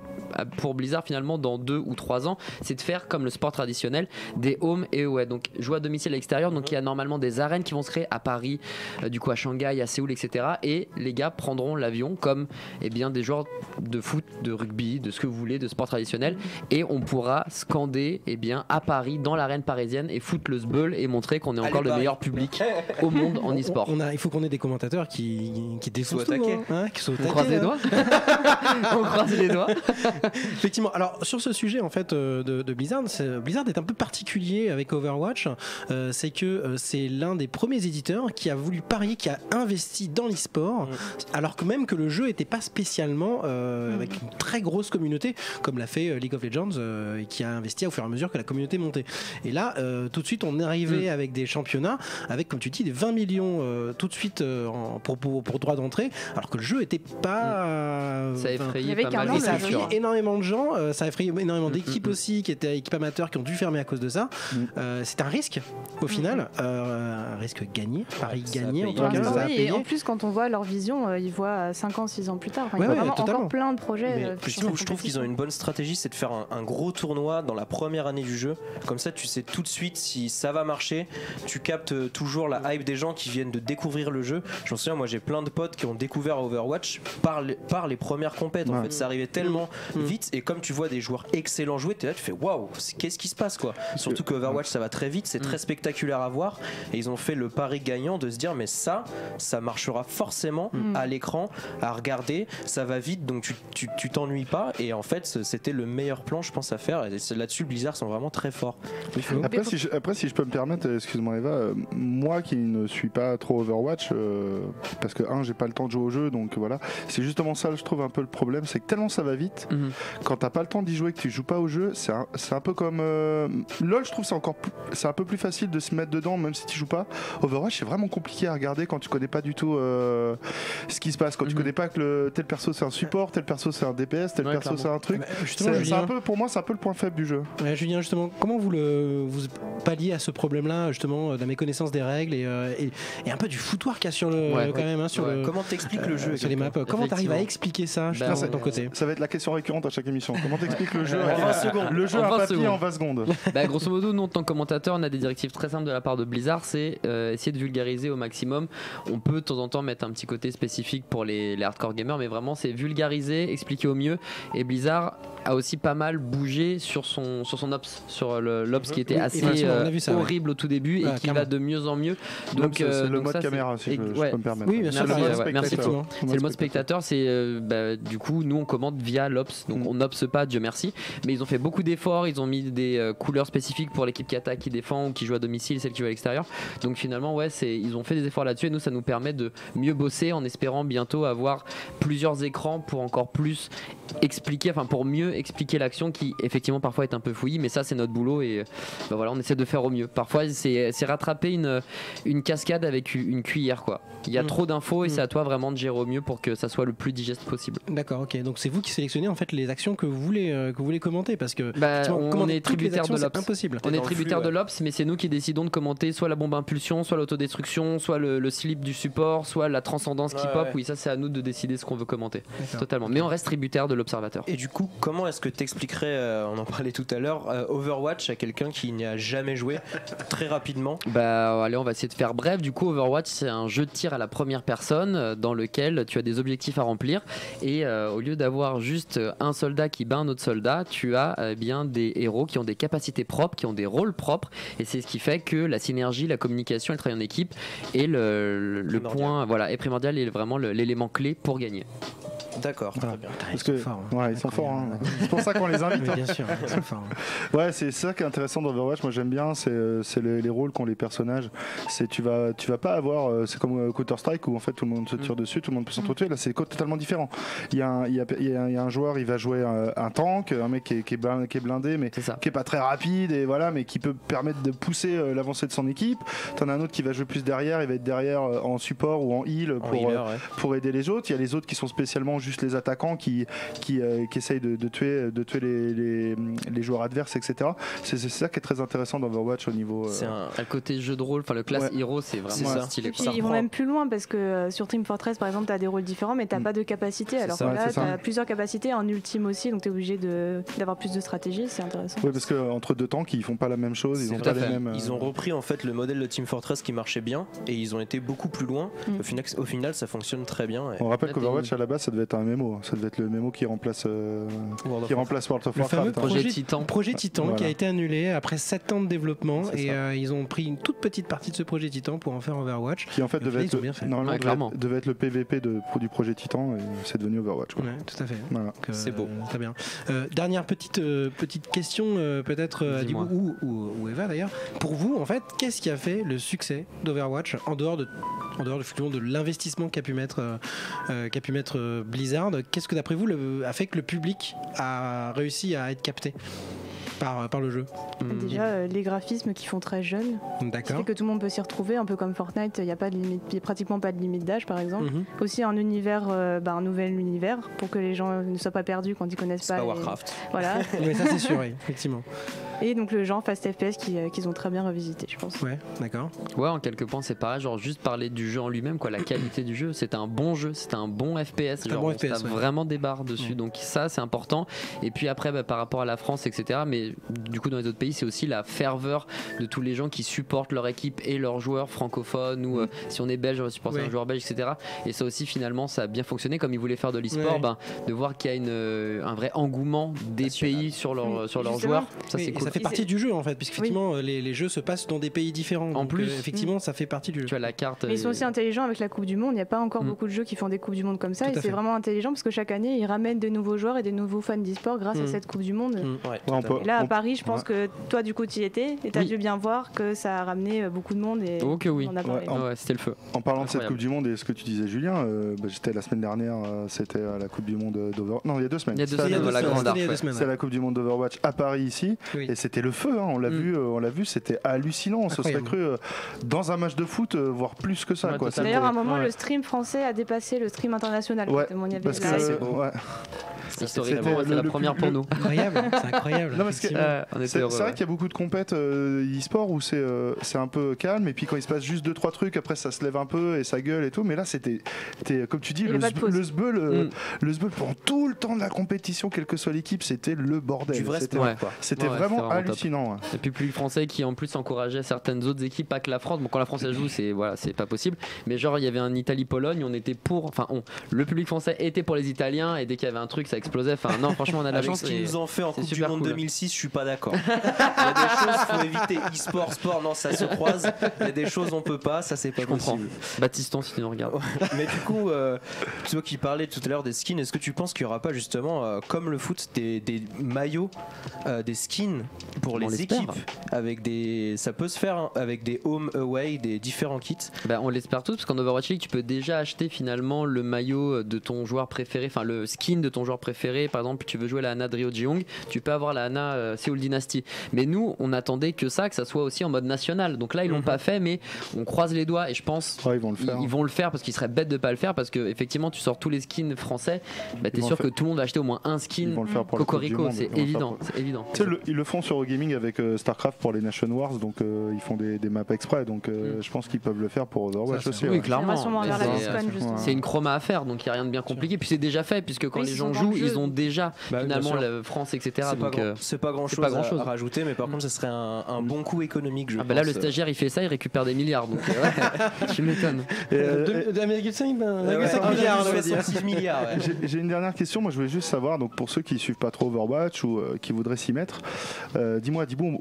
pour Blizzard finalement dans deux ou trois ans, c'est de faire comme le sport traditionnel, des home et away. Donc jouer à domicile à l'extérieur, donc il y a normalement des arènes qui vont se créer à Paris, euh, du coup à Shanghai, à Séoul, etc. Et les gars prendront l'avion comme eh bien, des joueurs de foot, de rugby, de ce que vous voulez, de sport traditionnel, et on pourra scander eh bien, à Paris, dans l'arène parisienne, et foutre le sbeul et montrer qu'on est Allez, encore le Paris. meilleur public *laughs* au monde en On- e-sport. on a- il faut qu'on ait des commentateurs qui, qui défoncent tout, attaqués. hein, hein, qui soient On croise les doigts *laughs* On croise les doigts *laughs* Effectivement. Alors sur ce sujet en fait euh, de, de Blizzard, Blizzard est un peu particulier avec Overwatch. Euh, c'est que euh, c'est l'un des premiers éditeurs qui a voulu parier, qui a investi dans l'e-sport, alors que même que le jeu n'était pas spécialement euh, avec une très grosse communauté, comme l'a fait League of Legends, euh, et qui a investi au fur et à mesure que la communauté montait. Et là, euh, tout de suite, on est arrivé avec des championnats, avec comme tu dis, des 20 millions euh, tout de suite euh, en- pour, pour, pour droit d'entrée, alors que le jeu était pas. euh, Ça a effrayé pas mal ça a effrayé énormément de gens, euh, ça a effrayé énormément Mm, d'équipes mm, mm. aussi qui étaient équipes amateurs qui ont dû fermer à cause de ça. Mm. Euh, c'est un risque au final, euh, un risque gagné, a gagné en tout cas, Ah oui, et en plus, quand on voit leur vision, euh, ils voient 5 ans, 6 ans plus tard. Enfin, Ouais, il y a ouais, vraiment encore plein de projets. Mais euh, je trouve, qu'ils ont une bonne stratégie, c'est de faire un, un gros tournoi dans la première année du jeu. Comme ça, tu sais tout de suite si ça va marcher. Tu captes toujours la hype des gens qui viennent de découvrir le jeu. Je me souviens, moi j'ai plein de potes qui ont découvert Overwatch par les, par les premières compètes. En Ouais. fait, ça arrivait tellement Mm. vite. Et comme tu vois des joueurs excellents jouer, t'es là, tu fais waouh, qu'est-ce qui se passe quoi? Surtout que Overwatch ça va très vite, c'est très spectaculaire à voir. Et ils ont fait le pari gagnant de se dire, mais ça, ça marchera forcément Mm. à l'écran, à regarder. Ça va vite, donc tu tu- tu t'ennuies pas. Et en fait, c'était le meilleur plan, je pense, à faire. Et là-dessus, Blizzard sont vraiment très forts. Après si, je, après, si je peux me permettre, excuse-moi Eva, euh, moi qui ne suis pas trop Overwatch, euh, parce que un, j'ai pas le temps de jouer au jeu, donc voilà, c'est justement ça, je trouve un peu le problème, c'est que tellement ça va vite, Mhm. quand t'as pas le temps d'y jouer, que tu joues pas au jeu, c'est un, c'est un peu comme euh, LoL, je trouve c'est encore, c'est un peu plus facile de se mettre dedans, même si tu joues pas. Overwatch, c'est vraiment compliqué à regarder quand tu connais pas du tout euh, ce qui se passe, quand tu Mhm. connais pas que le, tel perso c'est un support, tel perso c'est un DPS, tel Ouais, perso c'est un truc. C'est un peu, pour moi, c'est un peu le point faible du jeu. ouais, Julien, justement, comment vous le vous palliez à ce problème-là, justement, de la méconnaissance des règles et, euh, et, et un peu du foutoir qu'il y a sur le Ouais. quand même hein, sur Ouais. le Comment t'expliques le euh, jeu sur les maps. Comment t'arrives à expliquer ça Ben, de ton on- côté Ça va être la question récurrente à chaque émission. Comment t'expliques le jeu *laughs* En avec- 20 secondes. Le jeu En à 20 papier secondes. en 20 secondes. Bah, grosso modo, nous en tant que commentateur, on a des directives très simples de la part de Blizzard, c'est euh, essayer de vulgariser au maximum. On peut de temps en temps mettre un petit côté spécifique pour les, les hardcore gamers, mais vraiment c'est vulgariser, expliquer au mieux. Et Blizzard a aussi pas mal bougé sur son, sur son ops, sur l'ops qui était assez euh, ouais. horrible au tout début et qui va de mieux en mieux. Donc c'est euh, c'est le donc mode ça, caméra, si je, peux me permettre. Oui, bien sûr. Merci. Le C'est le mode spectateur. spectateur, c'est euh, bah, du coup nous on commande via l'Ops, donc Mm. on n'opse pas, Dieu merci. Mais ils ont fait beaucoup d'efforts, ils ont mis des euh, couleurs spécifiques spécifiques pour l'équipe qui attaque, qui défend ou qui joue à domicile, celle qui joue à l'extérieur. Donc finalement, ouais, c'est ils ont fait des efforts là-dessus et nous, ça nous permet de mieux bosser en espérant bientôt avoir plusieurs écrans pour encore plus expliquer, enfin pour mieux expliquer l'action qui effectivement parfois est un peu fouillie, mais ça c'est notre boulot et bah voilà, on essaie de faire au mieux. Parfois c'est c'est rattraper une, une cascade avec une cuillère quoi. Il y a Mm. trop d'infos et Mm. c'est à toi vraiment de gérer au mieux pour que ça soit le plus digeste possible. D'accord, ok. Donc c'est vous qui sélectionnez en fait les actions que vous voulez, euh, que vous voulez commenter parce que Bah, on, est tributaire actions, de l'Ops. impossible. On est tributaire flux, de ouais. l'Ops, mais c'est nous qui décidons de commenter soit la bombe impulsion, soit l'autodestruction, soit le, le slip du support, soit la transcendance qui pop. ouais. Oui, ça c'est à nous de décider ce qu'on veut commenter. Totalement. Mais on reste tributaire de l'observateur. Et du coup, comment est-ce que tu expliquerais, on en parlait tout à l'heure, euh, Overwatch à quelqu'un qui n'y a jamais joué très rapidement? Bah allez, on va essayer de faire bref. Du coup, Overwatch, c'est un jeu de tir à la première personne euh, dans lequel tu as des objectifs à remplir et euh, au lieu d'avoir juste euh, un soldat qui bat un autre soldat, tu as euh, bien des héros qui ont des capacités propres, qui ont des rôles propres et c'est ce qui fait que la synergie, la communication, le travail en équipe est le, le- le Primordial. point voilà, est primordial et vraiment l'élément clé pour gagner. D'accord, très Voilà. bien. Parce sont que forts, hein. ouais, ils sont forts. Incroyable. hein. C'est pour ça qu'on les invite. Mais hein. bien sûr, forts. Ouais, c'est ça qui est intéressant dans Overwatch. Moi, j'aime bien, c'est euh, les, les rôles qu'ont les personnages. C'est tu vas, tu vas pas avoir, euh, c'est comme Counter Strike où en fait tout le monde se tire dessus, tout le monde peut s'entretuer. Là, c'est totalement différent. Il y, a un, il, y a, il y a un- il y a un joueur, il va jouer un, un tank, un mec qui est, qui est blindé, qui est blindé, mais qui est pas très rapide et voilà, mais qui peut permettre de pousser euh, l'avancée de son équipe. T'en as un autre qui va jouer plus derrière, il va être derrière euh, en support ou en heal En pour, healer, euh, ouais. pour aider les autres. Il y a les autres qui sont spécialement juste les attaquants qui, qui, euh, qui essayent de, de tuer, de tuer les, les, les joueurs adverses, etc. C'est ça qui est très intéressant dans Overwatch au niveau. euh, C'est un. Côté jeu de rôle, enfin le class Ouais. hero, c'est vraiment ça. stylé. Et puis ils vont même plus loin parce que euh, sur Team Fortress par exemple tu as des rôles différents mais tu Mm. pas de capacité alors ça. que là tu as plusieurs capacités en ultime aussi donc tu es obligé d'avoir plus de stratégie c'est intéressant. Oui, parce qu'entre deux tanks, ils font pas la même chose, ils ont pas les mêmes. euh, Ils ont repris en fait le modèle de Team Fortress qui marchait bien et ils ont été beaucoup plus loin. Mm. Au, final, au final, ça fonctionne très bien. et- On rappelle qu'Overwatch à la base ça devait être un MMO, ça devait être le MMO qui remplace, euh, World of qui remplace World of Le fameux Warcraft. hein. Projet projet Titan. Projet Titan qui a été annulé après 7 ans de développement et euh, ils ont pris une toute petite partie de ce projet Titan pour en faire Overwatch. Qui en fait devait être, bien fait. normalement Ouais, devait, clairement. être, devait être le PVP de, du projet Titan et c'est devenu Overwatch. quoi. Ouais, tout à fait. Voilà. Euh, C'est beau. Très bien. Euh, dernière petite, euh, petite question, euh, peut-être à ou, ou, ou Eva d'ailleurs. Pour vous, en fait, qu'est-ce qui a fait le succès d'Overwatch en dehors de, en dehors de l'investissement qu'a pu mettre, qu'a pu mettre euh, Blizzard? Qu'est-ce que d'après vous le- a fait que le public a réussi à être capté par, par le jeu Hmm. Déjà euh, les graphismes qui font très jeunes, D'accord. fait que tout le monde peut s'y retrouver un peu comme Fortnite, il n'y a pas de limite, il y a pratiquement pas de limite d'âge par exemple. Mhm. Aussi un univers, euh, bah, un nouvel univers pour que les gens ne soient pas perdus quand ils connaissent C'est pas. pas les- Warcraft. Voilà. *laughs* Mais ça c'est sûr, oui, effectivement. *laughs* Et donc le genre Fast FPS qui, euh, qu'ils ont très bien revisité, je pense. Ouais, d'accord. Ouais, en quelques points, c'est pareil. Genre, juste parler du jeu en lui-même, quoi. La qualité du jeu, c'est un bon jeu, c'est un bon FPS. un Genre, bon on FPS, ouais. vraiment des barres dessus. Ouais. Donc, ça, c'est important. Et puis après, bah, par rapport à la France, etc. Mais du coup, dans les autres pays, c'est aussi la ferveur de tous les gens qui supportent leur équipe et leurs joueurs francophones. Ou euh, si on est belge, on va supporter Ouais. un joueur belge, etc. Et ça aussi, finalement, ça a bien fonctionné. Comme ils voulaient faire de l'e-sport, Ouais. ben, de voir qu'il y a une, euh, un vrai engouement des National. pays sur, leur, Oui, sur leurs justement. joueurs. Ça, Oui, c'est cool. Ça fait partie du jeu en fait, puisqu'effectivement les, les jeux se passent dans des pays différents. En Donc, plus. euh, effectivement, ça fait partie du jeu. Tu as la carte. Mais ils sont euh, aussi intelligents avec la Coupe du Monde. Il n'y a pas encore Mm. beaucoup de jeux qui font des Coupes du Monde comme ça. Tout et c'est vraiment intelligent parce que chaque année, ils ramènent des nouveaux joueurs et des nouveaux fans d'e-sport grâce Mm. à cette Coupe du Monde. Mm. Ouais, Ouais, on totalement. peut- Et là, à Paris, je pense ouais. que toi, du coup, tu y étais et tu as Oui. dû bien voir que ça a ramené euh, beaucoup de monde. Et Oh oui. on en a parlé. Ouais, ouais, c'était le feu. En parlant de cette. Coupe du Monde et ce que tu disais Julien, euh, bah, j'étais la semaine dernière, euh, c'était à la Coupe du Monde d'Overwatch. Non, il y a deux semaines. Il y a deux C'était à Il y a semaines, la grande C'est la Coupe du Monde d'Overwatch à Paris ici Oui. et c'était le feu. hein, on l'a Mm. vu, euh, on l'a vu, c'était hallucinant. On se serait cru euh, dans un match de foot, euh, voire plus que ça. Ouais. D'ailleurs, à un moment, Ouais. le stream français a dépassé le stream international. Ouais, parce que c'est la première pour nous. Incroyable, c'est incroyable. Euh, C'est vrai ouais. qu'il y a beaucoup de compètes euh, e-sport où c'est euh, c'est un peu calme et puis quand il se passe juste deux trois trucs après ça se lève un peu et ça gueule et tout mais là c'était c'était, comme tu dis le, le euh, Mm. le pendant tout le temps de la compétition quelle que soit l'équipe c'était le bordel c'était Ouais. vraiment. Hallucinant ouais. Et puis le public français qui en plus encourageait certaines autres équipes, pas que la France. Bon, quand la France elle joue, c'est voilà, c'est pas possible. Mais genre il y avait un Italie-Pologne, on était pour, enfin on, le public français était pour les Italiens et dès qu'il y avait un truc, ça explosé. Enfin, non, franchement, on a de la chance. ce qu'ils nous ont fait en Coupe du Monde cool. 2006, je suis pas d'accord. Il y a des choses faut éviter. E-sport, sport, non, ça se croise. Il y a des choses on peut pas, ça c'est pas Je comprends. possible. Baptiston, si tu nous regardes. Mais du coup, euh, toi qui parlais tout à l'heure des skins, est-ce que tu penses qu'il y aura pas justement, euh, comme le foot, des, des maillots, euh, des skins pour On les équipes avec des, ça peut se faire hein, avec des home away, des différents kits. Bah, on l'espère tous parce qu'en Overwatch League tu peux déjà acheter finalement le maillot de ton joueur préféré, enfin le skin de ton joueur préféré. Par exemple, tu veux jouer la Hana de Ryo Jeong, tu peux avoir la Hana euh, Seoul Dynasty. Mais nous, on attendait que ça, que ça soit aussi en mode national. Donc là, ils l'ont Mhm. pas fait, mais on croise les doigts et je pense. Ouais, ils vont le faire. ils vont le faire parce qu'il serait bête de pas le faire parce que effectivement tu sors tous les skins français, bah, t'es sûr que tout le monde va acheter au moins un Ils skin vont le faire pour la Coupe du Cocorico, c'est évident, pour- c'est évident. Tu sais, le- ils le font sur Eurogaming avec euh, StarCraft pour les Nation Wars, donc euh, ils font des, des maps exprès, donc euh, Mm. je pense qu'ils peuvent le faire pour Overwatch aussi. ouais. Oui, clairement. c'est- une chroma à faire, donc il n'y a rien de bien compliqué. Puis c'est déjà fait, puisque quand Oui, les gens jouent, ils ont déjà Bah, finalement la France, etc. C'est pas, Donc, grand- euh, c'est pas grand chose. À, à rajouter, mais par contre, ce serait un, un bon coup économique. Je ah bah là, le stagiaire il fait ça, il récupère des milliards. Donc euh, ouais, *laughs* *laughs* tu m'étonnes. Et, euh, De- D'Amérique du Sud, ben, Ouais, 1,5 ouais, milliards, on va dire. 66 milliards. ouais. J'ai une dernière question. Moi, je voulais juste savoir, donc pour ceux qui suivent pas trop Overwatch ou qui voudraient s'y mettre, dis-moi, Dibou,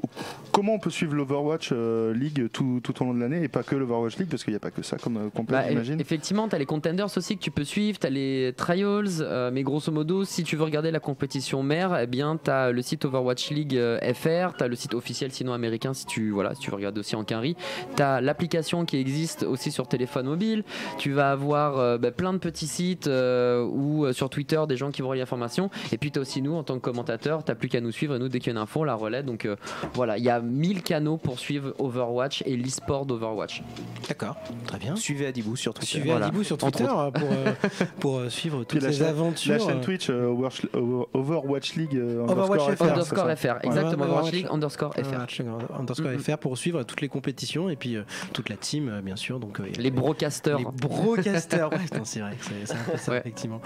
comment on peut suivre l'Overwatch euh, League tout, tout au long de l'année et pas que l'Overwatch League parce qu'il n'y a pas que ça comme euh, complet, Bah, j'imagine. effectivement, tu as les contenders aussi que tu peux suivre, tu as les trials, euh, mais grosso modo, si tu veux regarder la compétition mère, eh bien, tu as le site Overwatch League euh, FR, tu as le site officiel sinon américain si tu, voilà, si tu veux regarder aussi en quinri, tu as l'application qui existe aussi sur téléphone mobile, tu vas avoir euh, bah, plein de petits sites euh, ou euh, sur Twitter des gens qui vont l'information, et puis tu as aussi nous en tant que commentateur, tu plus qu'à nous suivre et nous, dès qu'il y a une info, on la relaie. Donc euh, voilà, il y a 1000 canaux pour suivre Overwatch et l'e-sport d'Overwatch. D'accord, très bien. Suivez Adibou sur Twitter. Suivez Voilà. Adibou sur Twitter euh, pour, euh, *laughs* pour euh, suivre toutes les aventures. La chaîne Twitch euh, Overwatch, Over- Overwatch League euh, Overwatch underscore FR, Underscore ça FR, exactement. Ouais, Overwatch League underscore FR. Overwatch, underscore. FR pour suivre toutes les compétitions et puis euh, toute la team, euh, bien sûr. Donc, euh, Les broadcasters. Les *laughs* putain, c'est vrai que c'est c'est un peu ça, Ouais. effectivement.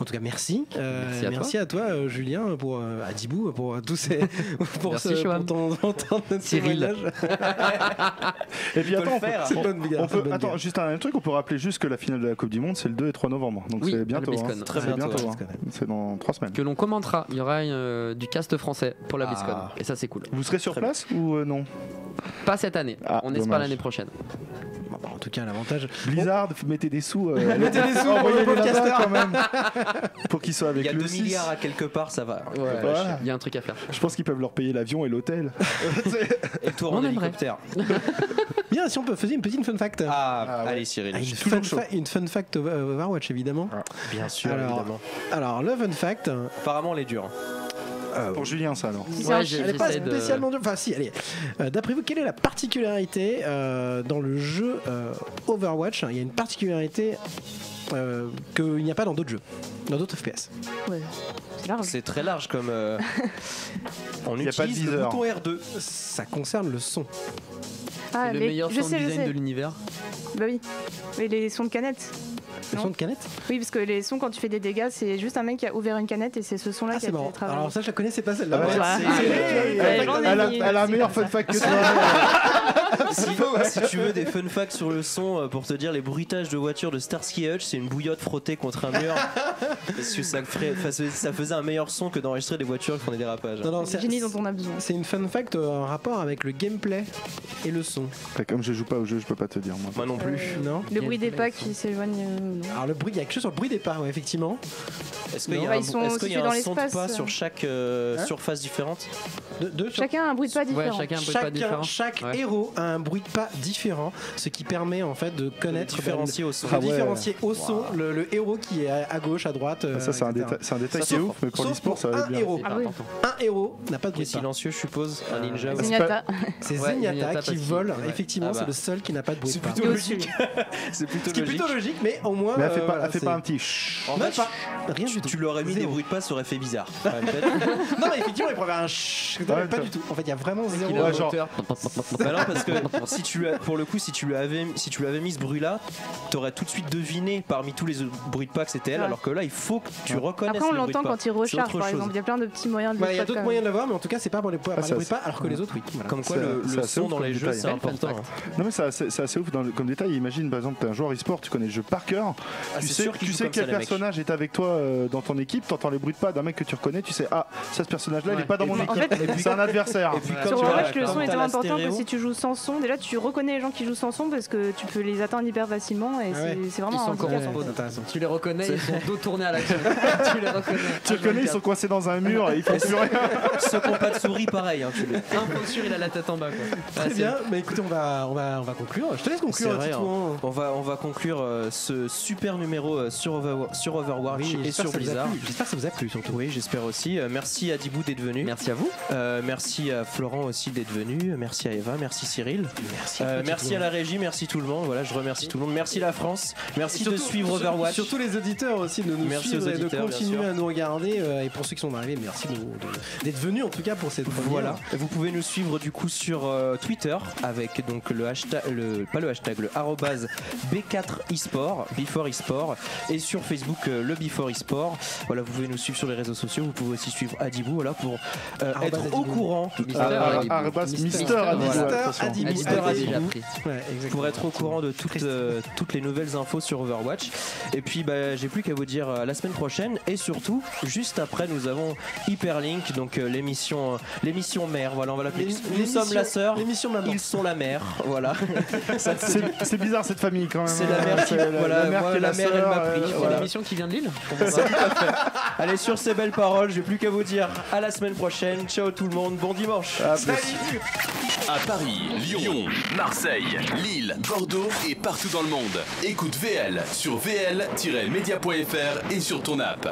En tout cas, merci. Euh, Merci à toi. euh, Julien, pour euh, à Dibou, pour euh, tous ces *laughs* pour, Merci, ce, pour ton, pour ton Cyril. témoignage. *laughs* Et puis attends, on peut- bonne on peut, attends, juste un truc, on peut rappeler juste que la finale de la Coupe du Monde c'est le 2 et 3 novembre, donc Oui, c'est bientôt. hein. BlizzCon. Très C'est bientôt, hein. C'est dans 3 semaines. Que l'on commentera. Il y aura euh, du cast français pour la BlizzCon. Ah. Et ça, c'est cool. Vous serez sur Très place ou euh, non? Pas cette année. Ah, On espère l'année prochaine. Bon, bah, en tout cas, l'avantage. Blizzard, mettez des sous. euh, *laughs* Mettez des sous pour envoyez-les le là-bas podcaster. quand même. *laughs* Pour qu'ils soient Il avec y a le 2 6. milliards à quelque part, ça va. Voilà. Il y a un truc à faire. Je pense qu'ils peuvent leur payer l'avion et l'hôtel. *laughs* Et le tour On en hélicoptère. Bien, si on peut faire une petite fun fact. Ah, Ah, ouais. allez Cyril. Ah, une, je suis fun chaud. une fun fact over- Overwatch, évidemment. Bien sûr, Alors, évidemment. Alors, le fun fact. Apparemment, elle est dure. Euh, Pour Julien, ça alors. Ouais, Elle n'est pas de- spécialement. Enfin, si, allez. Euh, D'après vous, quelle est la particularité euh, dans le jeu euh, Overwatch? Il y a une particularité euh, qu'il n'y a pas dans d'autres jeux, dans d'autres FPS. Ouais, c'est large. C'est très large comme. euh, *laughs* On Il y a pas de utilise le bouton R2. Ça concerne le son. Ah, C'est le meilleur je sound sais, je design sais. de l'univers. Bah oui. Mais les sons de canettes. Le son de canette Oui, parce que les sons, quand tu fais des dégâts, c'est juste un mec qui a ouvert une canette et c'est ce son-là Ah, qui a c'est été travaillé. Alors, ça, je la connaissais pas celle-là. Ouais. Ouais. c'est- Ouais, Elle, a, un c'est meilleur fun fact que toi. *laughs* si, si tu veux des fun facts sur le son, euh, pour te dire, les bruitages de voiture de Starsky Hutch, c'est une bouillotte frottée contre un mur. parce que ça, ferait- enfin, ça faisait un meilleur son que d'enregistrer des voitures qui font des dérapages. Non, non, C'est c'est génie dont on a besoin. c'est une fun fact euh, en rapport avec le gameplay et le son. Comme je joue pas au jeu, je peux pas te dire moi. Moi non plus. Euh, Non Le bruit des pas qui s'éloignent. Euh, Alors le bruit, il y a quelque chose sur le bruit des pas, ouais, effectivement. Est-ce qu'il y a Bah, un, ils sont est-ce qu'il y a situés dans un son de l'espace, pas euh. sur chaque euh, Hein surface différente De, de- sur- Chacun a un bruit de pas différent. Ouais, chacun un bruit pas Chacun- différent. chaque Ouais. héros a un bruit de pas différent, ce qui permet en fait de connaître, différencier au son. de Ah ouais. différencier au son le, le héros qui est à, à gauche, à droite. euh, ça, c'est un, etc. détail- c'est un détail Ça, qui est sauf- ouf, mais pour sauf l'e-sport, ça va pour être un bien. héros. C'est Ah pas oui. important. Un héros n'a pas de Qui bruit de pas. silencieux, je suppose. Un ninja. C'est Zenyatta. C'est Ouais, Zenyatta Zenyatta qui parce vole. ouais. Effectivement, Ah bah. c'est le seul qui n'a pas de bruit de C'est pas. plutôt Et logique. *laughs* C'est plutôt Ce qui est logique. plutôt logique, mais au Mais elle fait euh, pas, voilà, elle fait pas un petit chut. En fait, pas. Rien du tout. tu l'aurais mis des bruits de pas, ça aurait fait bizarre. *laughs* Non, mais effectivement, il pourrait avoir un chut. Non, pas tu- du tout. En fait, il y a vraiment zéro. Moteur. Bah alors, parce que si tu pour le coup, si tu lui avais, si tu lui avais mis ce bruit-là, t'aurais tout de suite deviné parmi tous les autres bruits de pas que c'était elle, Ouais. alors que là, il faut que tu reconnaisses Après, on l'entend quand il recharge, par exemple. Il y a plein de petits moyens de le il y a d'autres moyens de l'avoir, mais en tout cas, c'est pas par les, ça, bruits de pas, alors que les autres, oui. Comme quoi, le, son dans les jeux, c'est Belle important. hein. Non mais c'est assez, c'est assez ouf comme détail. Imagine par exemple t'es un joueur e-sport, tu connais le jeu par cœur. Ah, tu sais, sûr tu quel ça, personnage est avec toi euh, dans ton équipe. T'entends les bruits de pas d'un mec que tu reconnais. Tu sais ah ça ce personnage-là il est pas dans Et mon puis- équipe. en fait- c'est un adversaire. Et puis, comme Sur Overwatch, le son est tellement important que stéréo, si tu joues sans son, déjà tu reconnais les gens qui jouent sans son parce que tu peux les atteindre hyper facilement et Ah c'est vraiment intéressant. Tu les reconnais, ils sont dos tourné à l'action. *laughs* tu les reconnais. Tu reconnais ils sont coincés dans un mur et ils font plus rien. *laughs* Ceux qui n'ont pas de souris, pareil. hein, tu les- Un point sûr, il a la tête en bas. Quoi. Très Ouais, bien, mais écoutez, on va, on va, on va conclure. Je te laisse conclure, hein. On va, on va conclure euh, ce super numéro euh, sur, Overwa- sur Overwatch Oui, et sur Blizzard. J'espère que ça vous a plu surtout. Oui, j'espère aussi. Euh, merci à Dibou d'être venu. Merci à vous. Euh, merci à Florent aussi d'être venu. Merci à Eva. Merci Cyril. Merci. Euh, à merci la régie. Merci tout le monde. Voilà, je remercie tout le monde. Merci la France. Merci de suivre Overwatch. Surtout les auditeurs aussi de nous Merci suivre aux et de continuer à nous regarder. et pour ceux qui sont arrivés, merci d'être venus en tout cas pour cette première. Voilà. Vous pouvez nous suivre du coup sur euh, Twitter avec donc le hashtag, le, pas le hashtag, le arrobase B4 eSport, Before eSport, et sur Facebook euh, le Before eSport. Voilà, vous pouvez nous suivre sur les réseaux sociaux. Vous pouvez aussi suivre Adibou, voilà, pour euh, être au courant. Mister Adibou. pour être au courant de toutes, euh, toutes les nouvelles infos sur Overwatch. Et puis bah, j'ai plus qu'à vous dire euh, la semaine prochaine. Et surtout, juste après, nous avons Hyperlink, donc euh, l'émission euh, l'émission mère. Voilà, on va l'appeler. Nous sommes la sœur, L'émission maman. ils sont la mère. Voilà. *laughs* *laughs* C'est- bizarre cette famille quand même. C'est la mère qui- C'est voilà, mère moi, qui est la la mère, elle m'a pris, euh, C'est voilà. l'émission qui vient de Lille *laughs* Allez, sur ces belles paroles, j'ai plus qu'à vous dire à la semaine prochaine. Ciao tout le monde, bon dimanche. À plus. À Paris, Lyon, Marseille, Lille, Bordeaux et partout dans le monde. Écoute VL sur vl-media.fr et sur ton app.